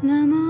那么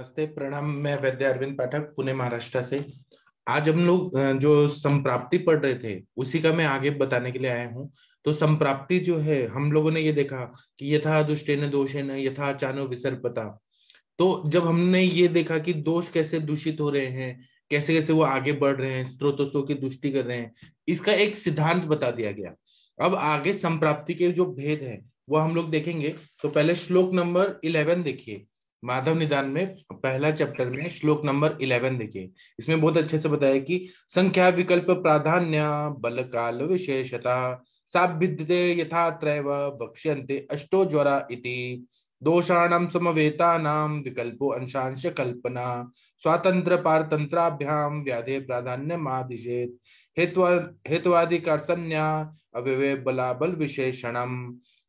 नमस्ते, प्रणाम। मैं वैद्य अरविंद पाठक, पुणे, महाराष्ट्र से। आज हम लोग जो संप्राप्ति पढ़ रहे थे, उसी का मैं आगे बताने के लिए आया हूँ। तो संप्राप्ति जो है, हम लोगों ने ये देखा कि यथा दुष्टेन न यथा चानो विसर्पता। तो जब हमने ये देखा कि दोष कैसे दूषित हो रहे हैं, कैसे कैसे वो आगे बढ़ रहे हैं स्त्रोतों की दुष्टि कर रहे हैं, इसका एक सिद्धांत बता दिया गया। अब आगे संप्राप्ति के जो भेद है, वो हम लोग देखेंगे। तो पहले श्लोक नंबर इलेवन देखिए। माधव निदान में पहला चैप्टर में श्लोक नंबर इलेवन देखिए। इसमें बहुत अच्छे से बताया कि संख्या विकल्प प्राधान्य बल काल विशेषता साभिद्यते यथा त्रैव वक्ष्यन्ते अष्टो ज्वरा इति, दोषाणां समवेतानां विकल्पो अंशांश कल्पना स्वातंत्र पारतंत्राभ्याम व्याधे प्राधान्य मादिशेत हेतु हेतुवादि कार्सन्या अव्यय बलाबल विशेषणम।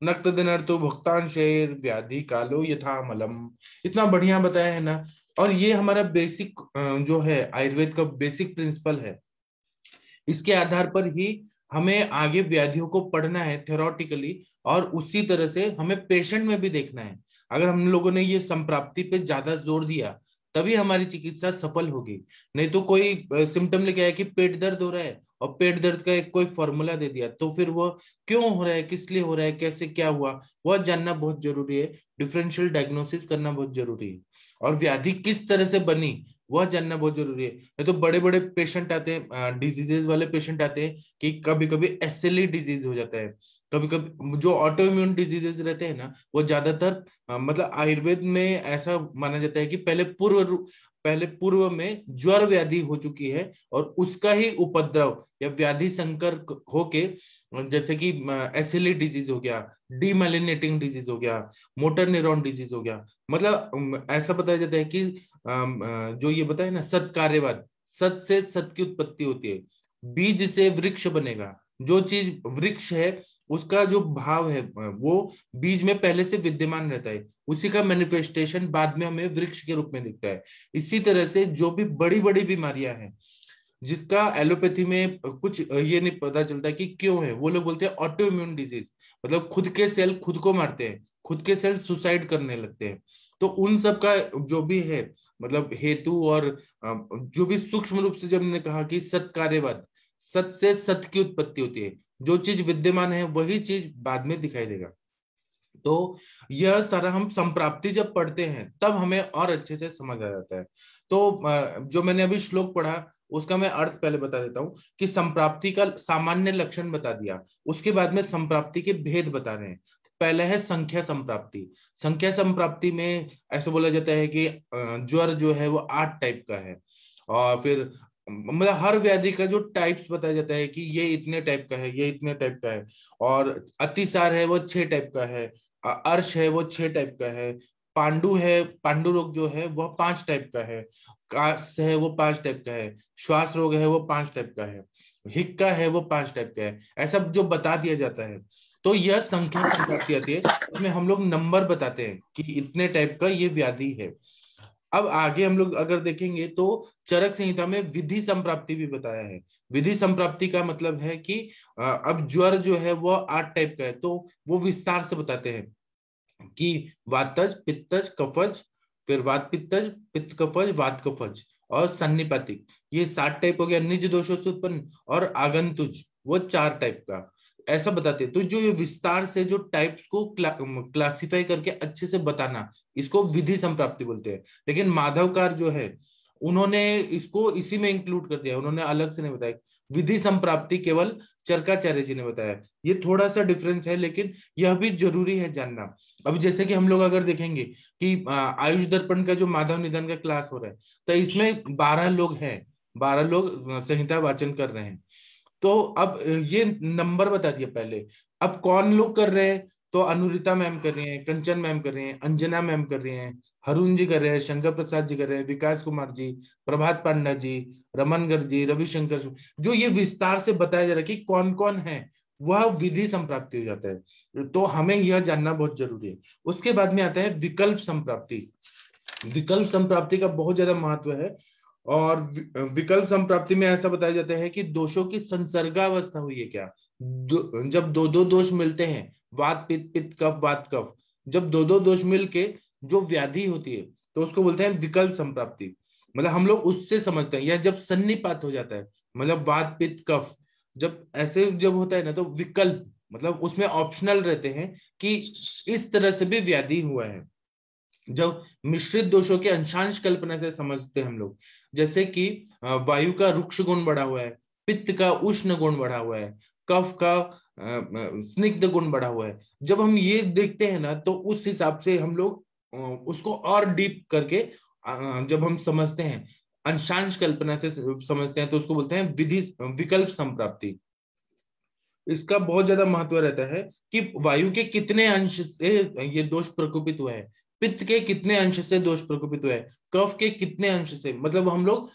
नक्त दिनर्तु भुक्तांशेर व्याधि कालो यथामलम। इतना बढ़िया बताया है ना? और ये हमारा बेसिक जो है, आयुर्वेद का बेसिक प्रिंसिपल है। इसके आधार पर ही हमें आगे व्याधियों को पढ़ना है थेरोटिकली और उसी तरह से हमें पेशेंट में भी देखना है। अगर हम लोगों ने ये संप्राप्ति पे ज़्यादा ज़ोर दिया, तभी हमारी चिकित्सा सफल होगी। नहीं तो कोई सिम्टम लेके आया कि पेट दर्द हो रहा है और पेट दर्द का एक कोई फॉर्मूला दे दिया तो फिर वो क्यों हो रहा है, किस लिए हो रहा है, कैसे क्या हुआ, वह जानना बहुत ज़रूरी है डिफरेंशियल डायग्नोसिस करना बहुत ज़रूरी है। और व्याधि किस तरह से बनी, वह जानना बहुत ज़रूरी है। नहीं तो बड़े बड़े पेशेंट आते हैं डिजीजेज वाले पेशेंट आते हैं कि कभी कभी एसएलई डिज़ीज़ हो जाता है। कभी कभी जो ऑटो इम्यून डिजीजेस रहते हैं ना, वो ज़्यादातर मतलब आयुर्वेद में ऐसा माना जाता है कि पहले पूर्व पहले पूर्व में ज्वर व्याधि हो चुकी है और उसका ही उपद्रव या व्याधि संकर होके, जैसे कि एसिली डिज़ीज़ हो गया डीमेलिनेटिंग डिज़ीज़ हो गया मोटर न्यूरॉन डिज़ीज़ हो गया। मतलब ऐसा बताया जाता है कि जो ये बताया ना, सत कार्यवाद, सत से सत की उत्पत्ति होती है। बीज से वृक्ष बनेगा। जो चीज़ वृक्ष है उसका जो भाव है, वो बीज में पहले से विद्यमान रहता है। उसी का मैनिफेस्टेशन बाद में हमें वृक्ष के रूप में दिखता है। इसी तरह से जो भी बड़ी बड़ी बीमारियाँ हैं, जिसका एलोपैथी में कुछ ये नहीं पता चलता कि क्यों है, वो लोग बोलते हैं ऑटो इम्यून डिज़ीज़ मतलब खुद के सेल खुद को मारते हैं, खुद के सेल सुसाइड करने लगते हैं। तो उन सब का जो भी है मतलब हेतु और जो भी सूक्ष्म रूप से जब हमने कहा कि सत कार्यवाद सत से सत की उत्पत्ति होती है जो चीज़ विद्यमान है, वही चीज़ बाद में दिखाई देगा। तो यह सारा हम संप्राप्ति जब पढ़ते हैं, तब हमें और अच्छे से समझ आ जाता है। तो जो मैंने अभी श्लोक पढ़ा, उसका मैं अर्थ पहले बता देता हूँ कि संप्राप्ति का सामान्य लक्षण बता दिया। उसके बाद में संप्राप्ति के भेद बता रहे हैं। पहला है संख्या संप्राप्ति। संख्या संप्राप्ति में ऐसा बोला जाता है कि ज्वर जो है वो आठ टाइप का है। और फिर मतलब हर व्याधि का जो टाइप्स बताया जाता है कि ये इतने टाइप का है, ये इतने टाइप का है, और अतिसार है वो छह टाइप का है अर्श है वो छह टाइप का है, पांडु है, पांडु रोग जो है वह पाँच टाइप का है, कास है वो पाँच टाइप का है, श्वास रोग है वो पाँच टाइप का है, हिक्का है वो पाँच टाइप का है, ऐसा जो बता दिया जाता है तो यह संख्या आती है उसमें हम लोग नंबर बताते हैं कि इतने टाइप का ये व्याधि है। अब आगे हम लोग अगर देखेंगे तो चरक संहिता में विधि संप्राप्ति भी बताया है। विधि संप्राप्ति का मतलब है कि अब ज्वर जो है वो आठ टाइप का है तो वो विस्तार से बताते हैं कि वातज, पित्तज, कफज, फिर वात पित्तज पित्त कफज वात कफज और सन्निपातिक। ये सात टाइप हो गया, निज दोषों से उत्पन्न और आगंतुज, वो चार टाइप का। ऐसा बताते तो जो ये विस्तार से जो टाइप्स को क्ला, क्लासिफाई करके अच्छे से बताना इसको विधि संप्राप्ति बोलते हैं। लेकिन माधवकार जो है उन्होंने इसको इसी में इंक्लूड कर दिया उन्होंने अलग से नहीं बताया। विधि संप्राप्ति केवल चरकाचार्य जी ने बताया। ये थोड़ा सा डिफरेंस है लेकिन यह भी ज़रूरी है जानना। अब जैसे कि हम लोग अगर देखेंगे कि आयुष दर्पण का जो माधव निधन का क्लास हो रहा है तो इसमें बारह लोग हैं। बारह लोग संहिता वाचन कर रहे हैं। तो अब ये नंबर बता दिया पहले। अब कौन लोग कर रहे हैं? तो अनुरिता मैम कर रही हैं, कंचन मैम कर रही हैं, अंजना मैम कर रही हैं, हरुण जी कर रहे हैं, शंकर प्रसाद जी कर रहे हैं, विकास कुमार जी, प्रभात पांडा जी रमनगर जी, रविशंकर जो। ये विस्तार से बताया जा रहा है कि कौन कौन है, वह विधि संप्राप्ति हो जाता है। तो हमें यह जानना बहुत ज़रूरी है। उसके बाद में आता है विकल्प संप्राप्ति। विकल्प संप्राप्ति का बहुत ज़्यादा महत्व है। और विकल्प संप्राप्ति में ऐसा बताया जाता है कि दोषों की संसर्गावस्था हुई है क्या? दो, जब दो दो दोष मिलते हैं वात पित्त पित्त कफ वात कफ जब दो दो दोष मिलके जो व्याधि होती है तो उसको बोलते हैं विकल्प संप्राप्ति। मतलब हम लोग उससे समझते हैं या जब सन्निपात हो जाता है मतलब वात पित्त कफ जब ऐसे जब होता है ना तो विकल्प मतलब उसमें ऑप्शनल रहते हैं कि इस तरह से भी व्याधि हुआ है। जब मिश्रित दोषों के अंशांश कल्पना से समझते हैं हम लोग, जैसे कि वायु का रुक्ष गुण बढ़ा हुआ है, पित्त का उष्ण गुण बढ़ा हुआ है, कफ का स्निग्ध गुण बढ़ा हुआ है। जब हम ये देखते हैं ना तो उस हिसाब से हम लोग उसको और डीप करके जब हम समझते हैं, अंशांश कल्पना से समझते हैं तो उसको बोलते हैं विधि, विकल्प संप्राप्ति। इसका बहुत ज़्यादा महत्व रहता है कि वायु के कितने अंश से ये दोष प्रकोपित हुआ है। पित्त के कितने अंश से दोष प्रकोपित हुए कफ के कितने अंश से? मतलब हम लोग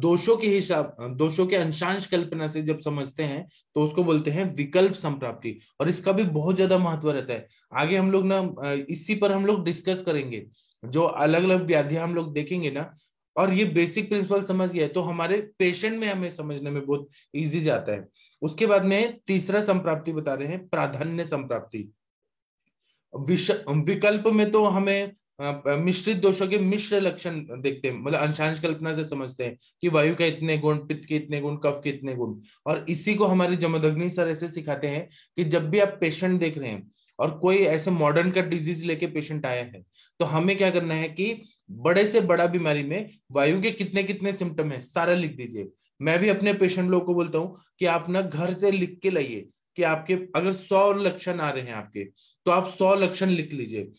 दोषों के हिसाब, दोषों के अंशांश कल्पना से जब समझते हैं तो उसको बोलते हैं विकल्प संप्राप्ति। और इसका भी बहुत ज़्यादा महत्व रहता है। आगे हम लोग ना इसी पर हम लोग डिस्कस करेंगे। जो अलग अलग व्याधियाँ हम लोग देखेंगे ना, और ये बेसिक प्रिंसिपल समझ गया तो हमारे पेशेंट में हमें समझने में बहुत इजी जाता है। उसके बाद में तीसरा संप्राप्ति बता रहे हैं, प्राधान्य संप्राप्ति। विकल्प में तो हमें मिश्रित दोषों के मिश्र लक्षण देखते हैं। मतलब अंशांश कल्पना से समझते हैं कि वायु के इतने गुण, पित्त के इतने गुण, कफ के इतने गुण। और इसी को हमारे जमदग्नि सर ऐसे सिखाते हैं कि जब भी आप पेशेंट देख रहे हैं और कोई ऐसे मॉडर्न का डिज़ीज़ लेके पेशेंट आया है तो हमें क्या करना है कि बड़े से बड़ा बीमारी में वायु के कितने कितने सिम्टम है, सारा लिख दीजिए। मैं भी अपने पेशेंट लोग को बोलता हूँ कि आप ना घर से लिख के लाइए कि आपके, अगर सौ लक्षण आ रहे हैं आपके तो आप सौ लक्षण लिख लीजिए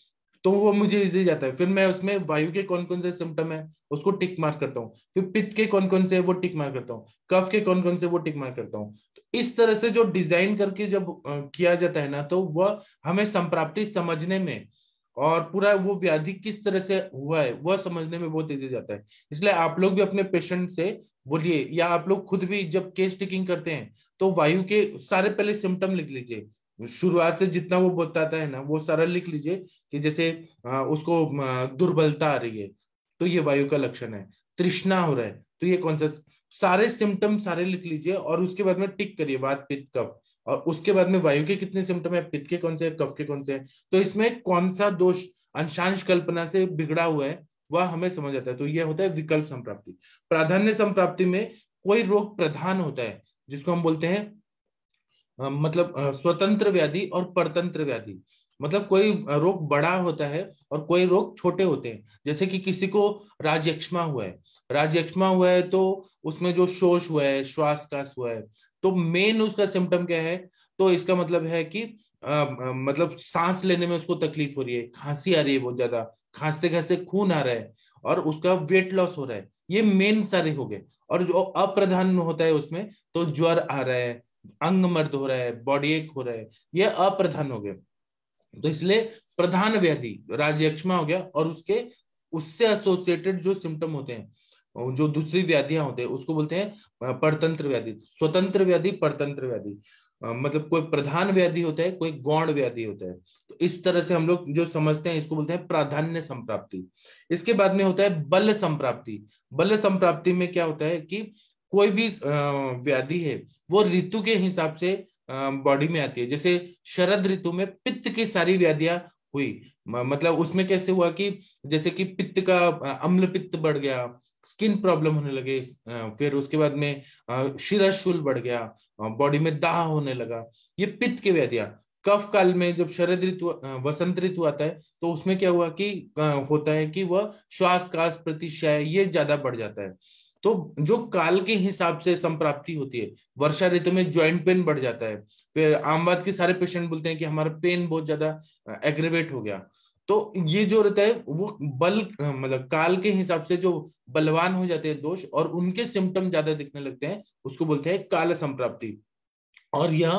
तो वो मुझे इजी जाता है। फिर मैं उसमें वायु के कौन कौन से सिम्टम है, उसको टिक मार करता हूँ। फिर पित्त के कौन कौन से वो टिक मार करता हूँ। कफ के कौन कौन से वो टिक मार करता हूँ। तो इस तरह से जो डिज़ाइन करके जब किया जाता है ना तो वह हमें संप्राप्ति समझने में और पूरा वो व्याधि किस तरह से हुआ है, वह समझने में बहुत इजी जाता है। इसलिए आप लोग भी अपने पेशेंट से बोलिए या आप लोग खुद भी जब केस टिकिंग करते हैं तो वायु के सारे पहले सिम्टम लिख लीजिए। शुरुआत से जितना वो बताता है ना, वो सारा लिख लीजिए कि जैसे उसको दुर्बलता आ रही है तो ये वायु का लक्षण है। तृष्णा हो रहा है तो ये कौन सा? सारे सिम्टम सारे लिख लीजिए और उसके बाद में टिक करिए, बात पित्त, कफ। और उसके बाद में वायु के कितने सिम्टम है? पित्त के कौन से कफ के कौन से है? तो इसमें कौन सा दोष अंशांश कल्पना से बिगड़ा हुआ है, वह हमें समझ आता है। तो यह होता है विकल्प संप्राप्ति। प्राधान्य संप्राप्ति में कोई रोग प्रधान होता है, जिसको हम बोलते हैं मतलब स्वतंत्र व्याधि और परतंत्र व्याधि। मतलब कोई रोग बड़ा होता है और कोई रोग छोटे होते हैं। जैसे कि किसी को राजयक्षमा हुआ है। राजयक्षमा हुआ है तो उसमें जो शोष हुआ है श्वास काश हुआ है तो मेन उसका सिम्टम क्या है? तो इसका मतलब है कि आ, मतलब सांस लेने में उसको तकलीफ़ हो रही है खांसी आ रही है बहुत ज़्यादा खांसते खांसते खून आ रहा है और उसका वेट लॉस हो रहा है। ये मेन सारे हो गए। और जो अप्रधान होता है उसमें तो ज्वर आ रहा है अंग मर्द हो रहा है बॉडी एक हो रहा है ये अप्रधान हो गए। तो इसलिए प्रधान व्याधि राजयक्षमा हो गया और उसके, उससे एसोसिएटेड जो सिम्टम होते हैं जो दूसरी व्याधियाँ होते हैं, उसको बोलते हैं परतंत्र व्याधि, स्वतंत्र व्याधि, परतंत्र व्याधि। मतलब कोई प्रधान व्याधि होता है, कोई गौण व्याधि होता है। तो इस तरह से हम लोग जो समझते हैं, इसको बोलते हैं प्राधान्य संप्राप्ति। इसके बाद में होता है बल संप्राप्ति। बल संप्राप्ति में क्या होता है कि कोई भी व्याधि है, वो ऋतु के हिसाब से बॉडी में आती है। जैसे शरद ऋतु में पित्त की सारी व्याधियाँ हुई। मतलब उसमें कैसे हुआ कि जैसे कि पित्त का अम्ल पित्त बढ़ गया स्किन प्रॉब्लम होने लगे फिर उसके बाद में शिराशूल बढ़ गया बॉडी में दाह होने लगा। ये पित्त के व्याधियाँ। कफ काल में जब शरद ऋतु वसंत ऋतु आता है तो उसमें क्या हुआ कि होता है कि वह श्वास काश प्रतिशय ये ज़्यादा बढ़ जाता है। तो जो काल के हिसाब से संप्राप्ति होती है, वर्षा ऋतु में ज्वाइंट पेन बढ़ जाता है, फिर आम बात के सारे पेशेंट बोलते हैं कि हमारा पेन बहुत ज़्यादा एग्रेवेट हो गया। तो ये जो रहता है, वो बल मतलब काल के हिसाब से जो बलवान हो जाते हैं दोष और उनके सिम्टम ज़्यादा दिखने लगते हैं, उसको बोलते हैं काल संप्राप्ति। और यह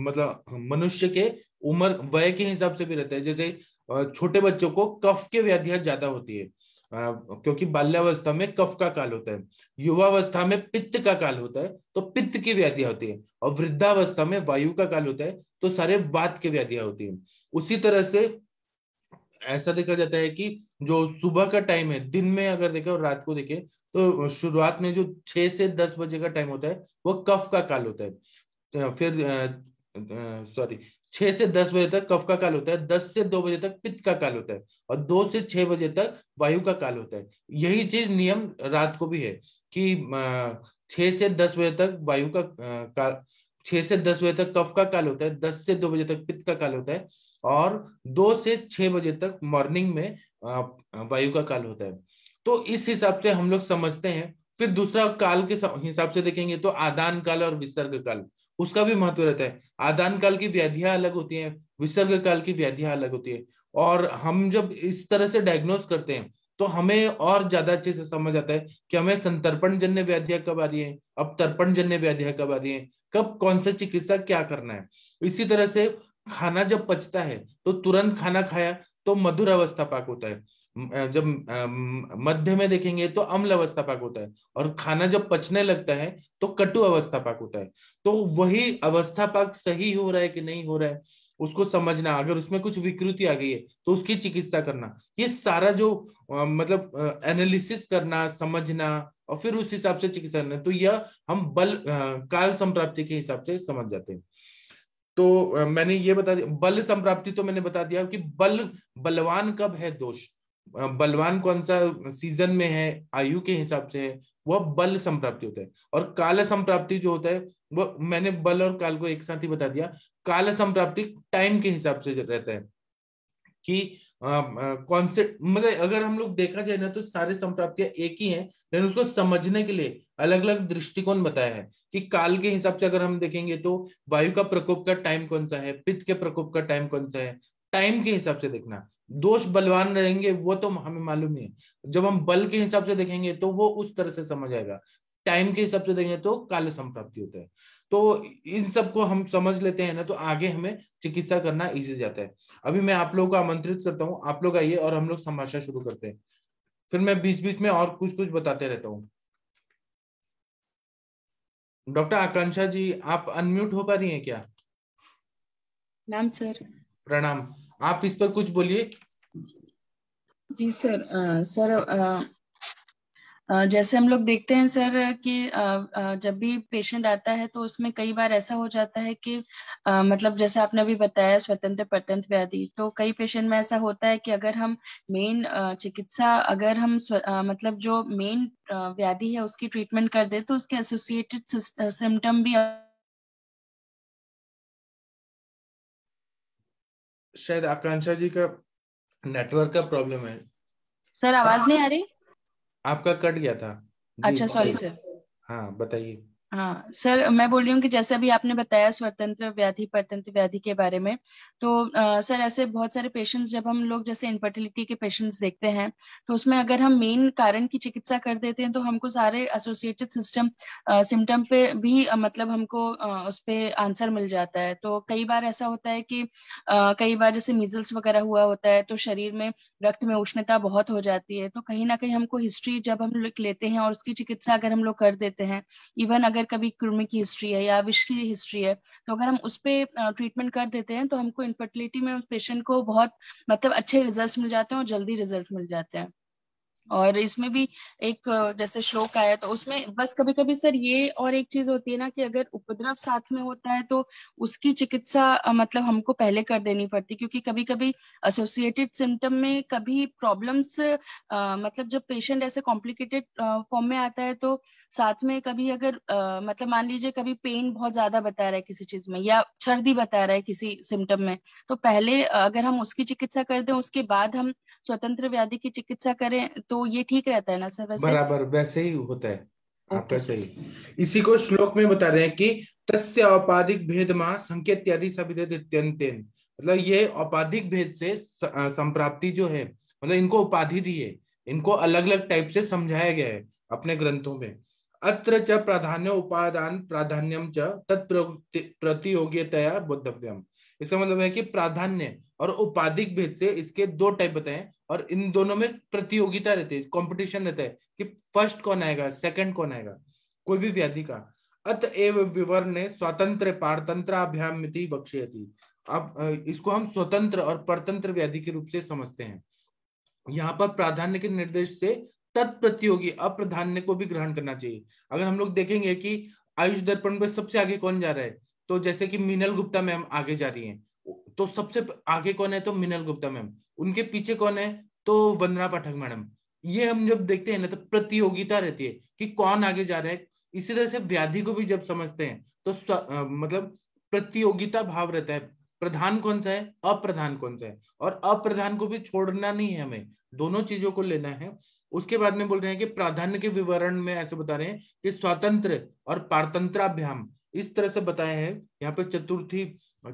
मतलब मनुष्य के उम्र, वय के हिसाब से भी रहता है, जैसे छोटे बच्चों को कफ के व्याधियाँ ज़्यादा होती है। क्योंकि बाल्यावस्था में कफ का काल होता है, युवावस्था में पित्त का काल होता है तो पित्त की व्याधियाँ होती है, और वृद्धावस्था में वायु का काल होता है तो सारे वात की व्याधियाँ होती है। उसी तरह से ऐसा देखा जाता है कि जो सुबह का टाइम है, दिन में अगर देखे और रात को देखे तो शुरुआत में जो छह से दस बजे का टाइम होता है, वो कफ का काल होता है। फिर सॉरी छह से दस बजे तक कफ का काल होता है, दस से दो बजे तक पित्त का काल होता है और दो से छह बजे तक वायु का काल होता है। यही चीज़ नियम रात को भी है कि छह से दस बजे तक वायु का काल छह से दस बजे तक कफ का काल होता है, दस से दो बजे तक पित्त का काल होता है और दो से छह बजे तक मॉर्निंग में वायु का काल होता है। तो इस हिसाब से हम लोग समझते हैं। फिर दूसरा काल के हिसाब से देखेंगे तो आदान काल और विसर्ग काल। उसका भी महत्व रहता है। आदान काल की व्याधियाँ अलग होती हैं, विसर्ग काल की व्याधियाँ अलग होती है। और हम जब इस तरह से डायग्नोस करते हैं तो हमें और ज़्यादा अच्छे से समझ आता है कि हमें संतर्पण जन्य व्याधियाँ कब आ रही है, अब तर्पण जन्य व्याधियाँ कब आ रही है, कब कौन सा चिकित्सा क्या करना है। इसी तरह से खाना जब पचता है तो तुरंत खाना खाया तो मधुर अवस्था पाक होता है। जब मध्य में देखेंगे तो अम्ल अवस्था पाक होता है और खाना जब पचने लगता है तो कटु अवस्था पाक होता है। तो वही अवस्था पाक सही हो रहा है कि नहीं हो रहा है, उसको समझना। अगर उसमें कुछ विकृति आ गई है तो उसकी चिकित्सा करना। ये सारा जो मतलब एनालिसिस करना, समझना और फिर उस हिसाब से चिकित्सा करना तो यह हम बल काल संप्राप्ति के हिसाब से समझ जाते हैं। तो मैंने ये बता दिया, बल संप्राप्ति तो मैंने बता दिया कि बल, बलवान कब है दोष? बलवान कौन सा सीज़न में है, आयु के हिसाब से है वह बल संप्राप्ति होता है। और काल संप्राप्ति जो होता है, वो मैंने बल और काल को एक साथ ही बता दिया, काल संप्राप्ति टाइम के हिसाब से रहता है। कि कौन से मतलब अगर हम लोग देखा जाए ना तो सारे संप्राप्तियाँ एक ही हैं, लेकिन उसको समझने के लिए अलग अलग दृष्टिकोण बताया है। कि काल के हिसाब से अगर हम देखेंगे तो वायु का प्रकोप का टाइम कौन सा है, पित्त के प्रकोप का टाइम कौन सा है टाइम के हिसाब से देखना। दोष बलवान रहेंगे वो तो हमें मालूम ही है। जब हम बल के हिसाब से देखेंगे तो वो उस तरह से समझ आएगा। टाइम के हिसाब से देखेंगे तो काल संप्राप्ति होता है। तो इन सबको हम समझ लेते हैं ना तो आगे हमें चिकित्सा करना इजी जाता है। अभी मैं आप लोगों को आमंत्रित करता हूँ आप लोग आइए और हम लोग संभाषण शुरू करते हैं। फिर मैं बीच बीच में और कुछ कुछ बताते रहता हूँ। डॉक्टर आकांक्षा जी आप अनम्यूट हो पा रही हैं क्या? नाम सर। प्रणाम। आप इस पर कुछ बोलिए। जी सर आ, सर आ, जैसे हम लोग देखते हैं सर कि जब भी पेशेंट आता है तो उसमें कई बार ऐसा हो जाता है कि मतलब जैसे आपने अभी बताया स्वतंत्र प्रतंत्र व्याधि तो कई पेशेंट में ऐसा होता है कि अगर हम मेन चिकित्सा अगर हम मतलब जो मेन व्याधि है उसकी ट्रीटमेंट कर दे तो उसके एसोसिएटेड सिम्टम भी शायद आकांक्षा जी का नेटवर्क का प्रॉब्लम है। सर आवाज़ नहीं आ रही? आपका कट गया था। अच्छा सॉरी सर हाँ बताइए। हाँ सर मैं बोल रही हूँ कि जैसे अभी आपने बताया स्वतंत्र व्याधि परतंत्र व्याधि के बारे में तो आ, सर ऐसे बहुत सारे पेशेंट्स जब हम लोग जैसे इनफर्टिलिटी के पेशेंट्स देखते हैं तो उसमें अगर हम मेन कारण की चिकित्सा कर देते हैं तो हमको सारे एसोसिएटेड सिस्टम सिम्टम पे भी आ, मतलब हमको आ, उस पर आंसर मिल जाता है। तो कई बार ऐसा होता है कि आ, कई बार जैसे मीजल्स वगैरह हुआ होता है तो शरीर में रक्त में उष्णता बहुत हो जाती है तो कहीं ना कहीं हमको हिस्ट्री जब हम लेते हैं और उसकी चिकित्सा अगर हम लोग कर देते हैं इवन अगर अगर कभी कृमि की हिस्ट्री है या विश की हिस्ट्री है तो अगर हम उस पर ट्रीटमेंट कर देते हैं तो हमको इनफर्टिलिटी में पेशेंट को बहुत मतलब अच्छे रिज़ल्ट मिल जाते हैं और जल्दी रिज़ल्ट मिल जाते हैं। और इसमें भी एक जैसे श्लोक आया तो उसमें बस कभी कभी सर ये और एक चीज़ होती है ना कि अगर उपद्रव साथ में होता है तो उसकी चिकित्सा मतलब हमको पहले कर देनी पड़ती क्योंकि कभी कभी एसोसिएटेड सिम्टम में कभी प्रॉब्लम्स मतलब जब पेशेंट ऐसे कॉम्प्लिकेटेड फॉर्म में आता है तो साथ में कभी अगर आ, मतलब मान लीजिए कभी पेन बहुत ज़्यादा बता रहा है किसी चीज़ में या सर्दी बता रहा है किसी सिम्टम में तो पहले अगर हम उसकी चिकित्सा कर दें उसके बाद हम स्वतंत्र व्याधि की चिकित्सा करें तो ये ठीक रहता है ना सर वैसे? बराबर वैसे ही होता है। आपका सही इसी को श्लोक में बता रहे हैं कि तस्य औपाधिक भेद माँ संकेत्यादि सविदेन मतलब ये औपाधिक भेद से संप्राप्ति जो है मतलब इनको उपाधि दी है इनको अलग अलग टाइप से समझाया गया है अपने ग्रंथों में। अत्र च प्राधान्य उपादान प्राधान्यम च तत्प्रतियोग्यतया बोधव्यम इसका मतलब है कि प्राधान्य और उपाधिक भेद से इसके दो टाइप बताए। और इन दोनों में प्रतियोगिता रहती है कॉम्पिटिशन रहता है कि फ़र्स्ट कौन आएगा सेकंड कौन आएगा, कोई भी व्याधि का। अतएव विवरण स्वतंत्र पारतंत्राभ्याम बक्षयती अब इसको हम स्वतंत्र और परतंत्र व्याधि के रूप से समझते हैं। यहाँ पर प्राधान्य के निर्देश से तत्प्रतियोगी अप्रधान्य को भी ग्रहण करना चाहिए। अगर हम लोग देखेंगे कि आयुष दर्पण में सबसे आगे कौन जा रहा है तो जैसे कि मीनल गुप्ता मैम आगे जा रही हैं। तो सबसे आगे कौन है तो मिनल गुप्ता मैम। उनके पीछे कौन है तो वंदना पाठक मैडम। ये हम जब देखते हैं ना तो प्रतियोगिता रहती है कि कौन आगे जा रहा है। इसी तरह से व्याधि को भी जब समझते हैं तो आ, मतलब प्रतियोगिता भाव रहता है। प्रधान कौन सा है? अप्रधान कौन सा है? और अप्रधान को भी छोड़ना नहीं है हमें। दोनों चीज़ों को लेना है। उसके बाद में बोल रहे हैं कि प्राधान्य के विवरण में ऐसे बता रहे हैं कि स्वतंत्र और पारतंत्राभ्याम। इस तरह से बताए हैं, यहाँ पे चतुर्थी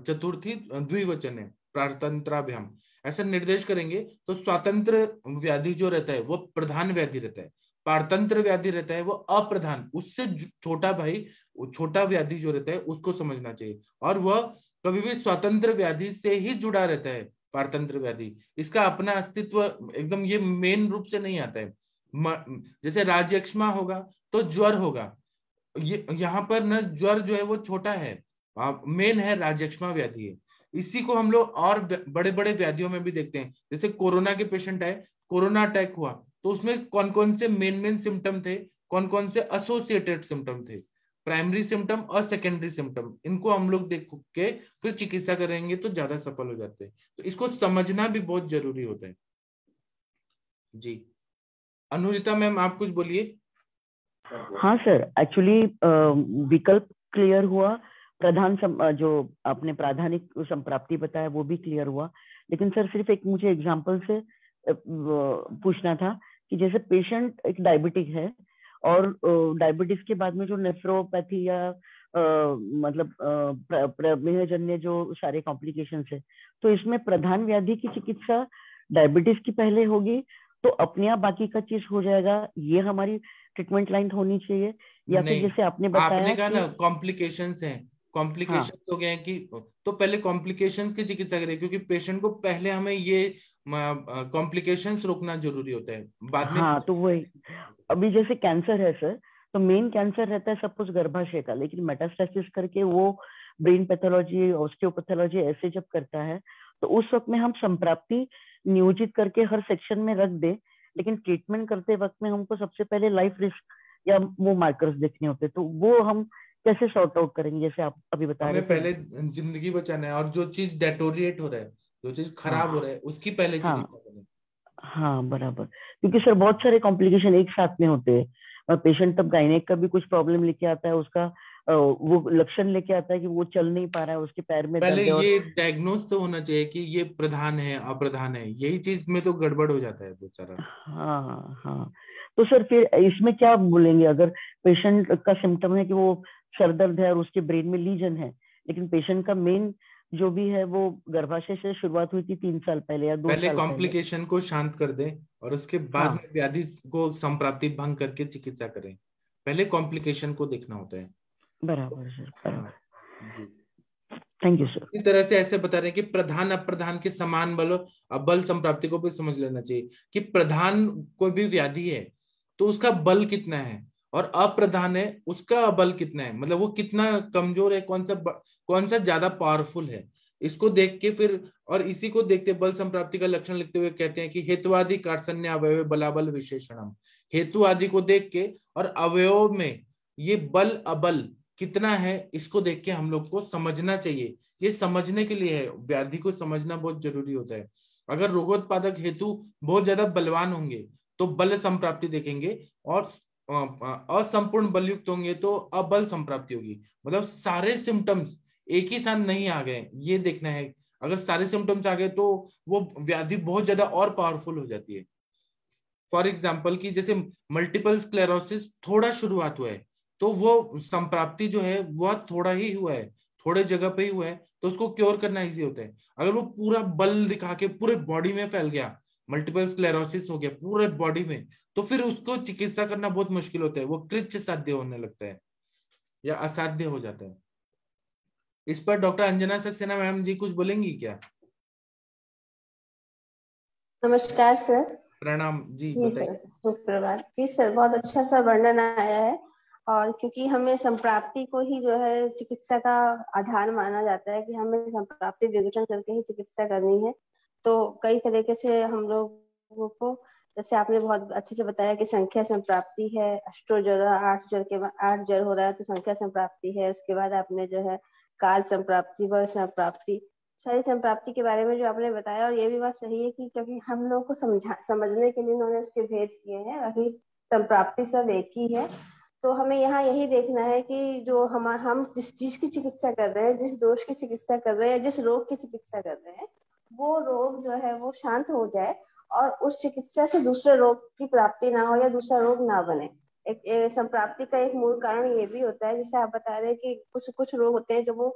चतुर्थी द्विवचन है प्रारतंत्राभ्याम ऐसा निर्देश करेंगे तो स्वतंत्र व्याधि जो रहता है, वो प्रधान व्याधि रहता है। पारतंत्र व्याधि रहता है, वो अप्रधान, उससे छोटा भाई, छोटा व्याधि जो रहता है, उसको समझना चाहिए। और वह कभी भी स्वतंत्र व्याधि से ही जुड़ा रहता है, पारतंत्र व्याधि। इसका अपना अस्तित्व एकदम ये मेन रूप से नहीं आता है। जैसे राजयक्षमा होगा तो ज्वर होगा। ये, यहाँ पर न ज्वर जो है वो छोटा है मेन है राजक्षमा व्याधि है। इसी को हम लोग और बड़े बड़े व्याधियों में भी देखते हैं। जैसे कोरोना के पेशेंट आए, कोरोना अटैक हुआ तो उसमें कौन कौन से मेन मेन सिम्टम थे कौन कौन से एसोसिएटेड सिम्टम थे? प्राइमरी सिम्टम और सेकेंडरी सिम्टम इनको हम लोग देख के फिर चिकित्सा करेंगे तो ज़्यादा सफल हो जाते हैं। तो इसको समझना भी बहुत ज़रूरी होता है। जी। अनुरिता मैम, आप कुछ बोलिए। हाँ सर। एक्चुअली विकल्प क्लियर हुआ। प्रधान सम, जो आपने प्राधानिक संप्राप्ति बताया वो भी क्लियर हुआ। लेकिन सर सिर्फ़ एक मुझे एग्ज़ाम्पल से पूछना था कि जैसे पेशेंट एक डायबिटिक है और डायबिटीज़ के बाद में जो नेफ्रोपैथी या आ, मतलब प्रमेहजन्य जो सारे कॉम्प्लिकेशन है तो इसमें प्रधान व्याधि की चिकित्सा डायबिटीज़ की पहले होगी तो अपने आप बाकी का चीज़ हो जाएगा ये हमारी ट्रीटमेंट लाइन होनी चाहिए। या फिर जैसे आपने बताया आपने कहा ना कॉम्प्लिकेशंस हैं। कॉम्प्लिकेशन हाँ. हो गए कि तो पहले कॉम्प्लिकेशंस की चिकित्सा करें क्योंकि पेशेंट को पहले हमें ये कॉम्प्लिकेशंस रोकना ज़रूरी होता है। बाद में हाँ तो वही। अभी जैसे कैंसर है सर तो मेन कैंसर रहता है सब कुछ गर्भाशय का लेकिन मेटास्टेसिस करके वो ब्रेन पैथोलॉजी ऑस्टियोपैथोलॉजी ऐसे जब करता है तो उस वक्त में हम संप्राप्ति नियोजित करके हर सेक्शन में रख दे लेकिन ट्रीटमेंट करते वक्त में हमको सबसे पहले लाइफ रिस्क या वो मार्कर्स देखने होते तो वो हम कैसे सॉर्ट आउट करेंगे जैसे आप अभी बता रहे पहले ज़िंदगी बचाना है और जो चीज़ डेटोरिएट हो रहा है जो चीज़ खराब हाँ, हो। रहा है उसकी पहले हाँ, हाँ। बराबर। क्योंकि सर बहुत सारे कॉम्प्लिकेशन एक साथ में होते हैं। पेशेंट तब गायनेक का भी कुछ प्रॉब्लम लेके आता है उसका वो लक्षण लेके आता है कि वो चल नहीं पा रहा है उसके पैर में पहले ये डायग्नोज तो होना चाहिए कि ये प्रधान है अप्रधान है यही चीज़ में तो गड़बड़ हो जाता है बेचारा। हाँ हाँ। तो सर फिर इसमें क्या बोलेंगे? अगर पेशेंट का सिम्टम है कि वो सर दर्द है और उसके ब्रेन में लीजन है लेकिन पेशेंट का मेन जो भी है वो गर्भाशय से शुरुआत हुई थी तीन साल पहले या दो पहले कॉम्प्लिकेशन को शांत कर दें और उसके बाद हाँ। व्याधि को संप्राप्ति भंग करके चिकित्सा करें। पहले कॉम्प्लिकेशन को देखना होता है। बराबर सर बराबर। थैंक यू सर इसी तरह से ऐसे बता रहे हैं कि प्रधान अप्रधान के समान बल बल संप्राप्ति को भी समझ लेना चाहिए कि प्रधान कोई भी व्याधि है तो उसका बल कितना है और अप्रधान है उसका बल कितना है? मतलब वो कितना कमज़ोर है कौन सा कौन सा ज़्यादा पावरफुल है? इसको देख के फिर और इसी को देखते बल संप्राप्ति का लक्षण लिखते हुए कहते हैं कि हेतुवादी कार्सन्य अवयव बलाबल विशेषणम। हेतु आदि को देख के और अवयव में ये बल अबल कितना है, इसको देख के हम लोग को समझना चाहिए। ये समझने के लिए है, व्याधि को समझना बहुत ज़रूरी होता है। अगर रोगोत्पादक हेतु बहुत ज़्यादा बलवान होंगे तो बल संप्राप्ति देखेंगे और असंपूर्ण बलयुक्त होंगे तो अबल संप्राप्ति होगी। मतलब सारे सिम्टम्स एक ही साथ नहीं आ गए, ये देखना है। अगर सारे सिम्टम्स आ गए तो वो व्याधि बहुत ज़्यादा और पावरफुल हो जाती है। फॉर एग्ज़ाम्पल की जैसे मल्टीपल स्क्लेरोसिस थोड़ा शुरुआत हुआ है तो वो संप्राप्ति जो है वह थोड़ा ही हुआ है थोड़े जगह पे ही हुआ है तो उसको क्योर करना इजी होता है। अगर वो पूरा बल दिखा के पूरे बॉडी में फैल गया मल्टीपल स्क्लेरोसिस हो गया पूरे बॉडी में तो फिर उसको चिकित्सा करना बहुत मुश्किल होता है वो कृच साध्य होने लगता है या असाध्य हो जाता है। इस पर डॉक्टर अंजना सक्सेना मैम जी कुछ बोलेंगी क्या? नमस्कार सर। प्रणाम। जी जी सर। सुप्रभात। जी सर बहुत अच्छा सा वर्णन आया है। और क्योंकि हमें संप्राप्ति को ही जो है चिकित्सा का आधार माना जाता है कि हमें संप्राप्ति विघटन करके ही चिकित्सा करनी है। तो कई तरीके से हम लोगों को, जैसे आपने बहुत अच्छे से बताया कि संख्या संप्राप्ति है, अष्टो ज्वर आठ ज्वर के आठ ज्वर हो रहा है तो संख्या संप्राप्ति है, उसके बाद आपने जो है काल संप्राप्ति व संप्राप्ति। सारी संप्राप्ति के बारे में जो आपने बताया और ये भी बात सही है कि क्योंकि हम लोग को समझा, समझने के लिए उन्होंने उसके भेद किए हैं, अभी संप्राप्ति सब एक ही है। तो हमें यहाँ यही देखना है कि जो हम हम जिस चीज़ की चिकित्सा कर रहे हैं जिस दोष की चिकित्सा कर रहे हैं या जिस रोग की चिकित्सा कर रहे हैं वो रोग जो है वो शांत हो जाए और उस चिकित्सा से दूसरे रोग की प्राप्ति ना हो या दूसरा रोग ना बने। एक, संप्राप्ति का एक मूल कारण ये भी होता है जैसे आप बता रहे हैं कि कुछ कुछ रोग होते हैं जो वो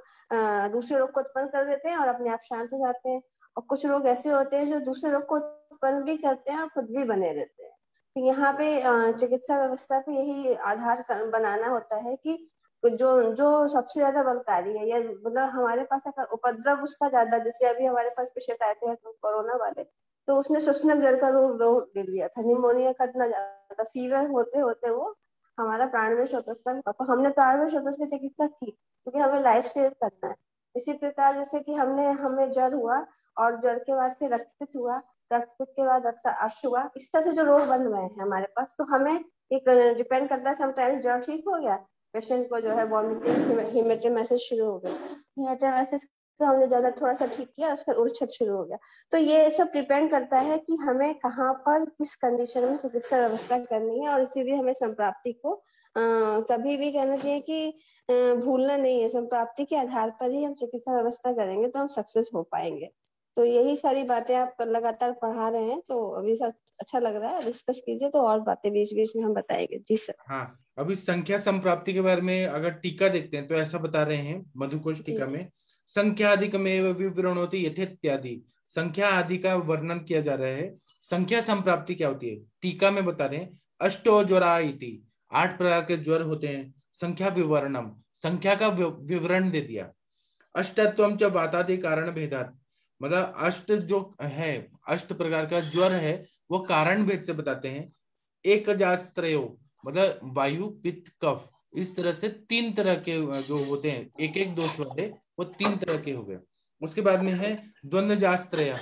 दूसरे रोग को उत्पन्न कर देते हैं और अपने आप शांत हो जाते हैं। और कुछ रोग ऐसे होते हैं जो दूसरे रोग को उत्पन्न भी करते हैं और खुद भी बने रहते हैं। यहाँ पे चिकित्सा व्यवस्था पे यही आधार बनाना होता है कि जो जो सबसे ज़्यादा बलकारी है या मतलब हमारे पास अगर उपद्रव उसका ज़्यादा, जैसे अभी हमारे पास पेशेंट आए थे कोरोना वाले तो उसने श्वसनक जल का रोग रोग ले लिया था, निमोनिया का इतना ज़्यादा फीवर होते होते वो हमारा प्राणवेश शोतस्तर तो हमने प्राणवेश शोतस्तर की चिकित्सा की, क्योंकि हमें लाइफ सेव करना है। इसी प्रकार जैसे कि हमने, हमें ज्वर हुआ और ज्वर के बाद फिर रक्तपित हुआ रक्तपित के बाद अश हुआ। इस तरह से जो रोग बन हुए हैं हमारे पास तो हमें एक डिपेंड करता है समटाइम्स ज्वर ठीक हो गया पेशेंट को जो है वॉमिटिंग हिमेटोमेसिस शुरू हो गया हिमेटोमेसिस को हमने ज़्यादा थोड़ा सा ठीक किया उसका उर्छत शुरू हो गया। तो ये सब डिपेंड करता है कि हमें कहाँ पर किस कंडीशन में चिकित्सा व्यवस्था करनी है और इसीलिए हमें संप्राप्ति को अ, कभी भी कहना चाहिए कि भूलना नहीं है। संप्राप्ति के आधार पर ही हम चिकित्सा व्यवस्था करेंगे तो हम सक्सेस हो पाएँगे। तो यही सारी बातें आप लगातार पढ़ा रहे हैं तो अभी सब अच्छा लग रहा है। डिस्कस कीजिए तो और बातें बीच बीच में हम बताएँगे। जी सर। हाँ अभी संख्या संप्राप्ति के बारे में अगर टीका देखते हैं तो ऐसा बता रहे हैं मधुकोश टीका में संख्या अधिक में विवरण होती यथेत्यादि। संख्या आदि का वर्णन किया जा रहा है। संख्या संप्राप्ति क्या होती है? टीका में बता रहे हैं अष्टो ज्वरा आठ प्रकार के ज्वर होते हैं संख्या विवरणम संख्या का विवरण दे दिया। अष्टत्वम च वातादि कारण भेदात। मतलब अष्ट जो है, अष्ट प्रकार का ज्वर है, वो कारण भेद से बताते हैं। एक जास्त्रयो मतलब वायु, पित्त, कफ, इस तरह से तीन तरह के जो होते हैं एक एक दोष वाले, वो तीन तरह के हो गए। उसके बाद में है द्वंद्व जास्त्रय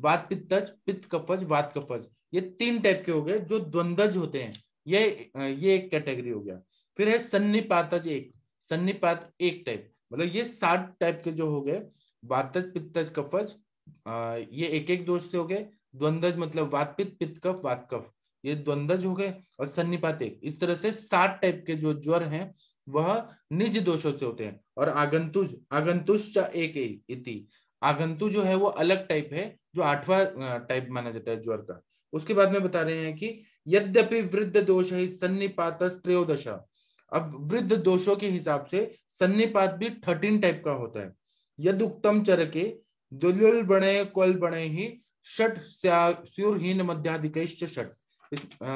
वात पित्तज पित्त कफज वात कफज ये तीन टाइप के हो गए, जो द्वंद्वज होते हैं। ये ये एक कैटेगरी हो गया। फिर है सन्निपातज एक। सन्निपात एक टाइप मतलब ये सात टाइप के जो हो गए वातज पित्तज, कफज ये एक एक दोष से हो गए। द्वंद्वज मतलब वातपित पित्त पित्त कफ, वात कफ। ये द्वंदज हो गए और सन्निपात एक। इस तरह से सात टाइप के जो ज्वर हैं, वह निज दोषों से होते हैं। और आगंतुज आगंतुष एक इति। आगंतु जो है, वो अलग टाइप है, जो आठवां टाइप माना जाता है ज्वर का। उसके बाद में बता रहे हैं कि यद्यपि वृद्ध दोष है, सन्निपात त्रयोदशा। अब वृद्ध दोषों के हिसाब से सन्निपात भी थर्टीन टाइप का होता है। यद उत्तम चर के दुलुल बणे, कोल बणे ही, षट स्यूरहीन मध्याधिक षट।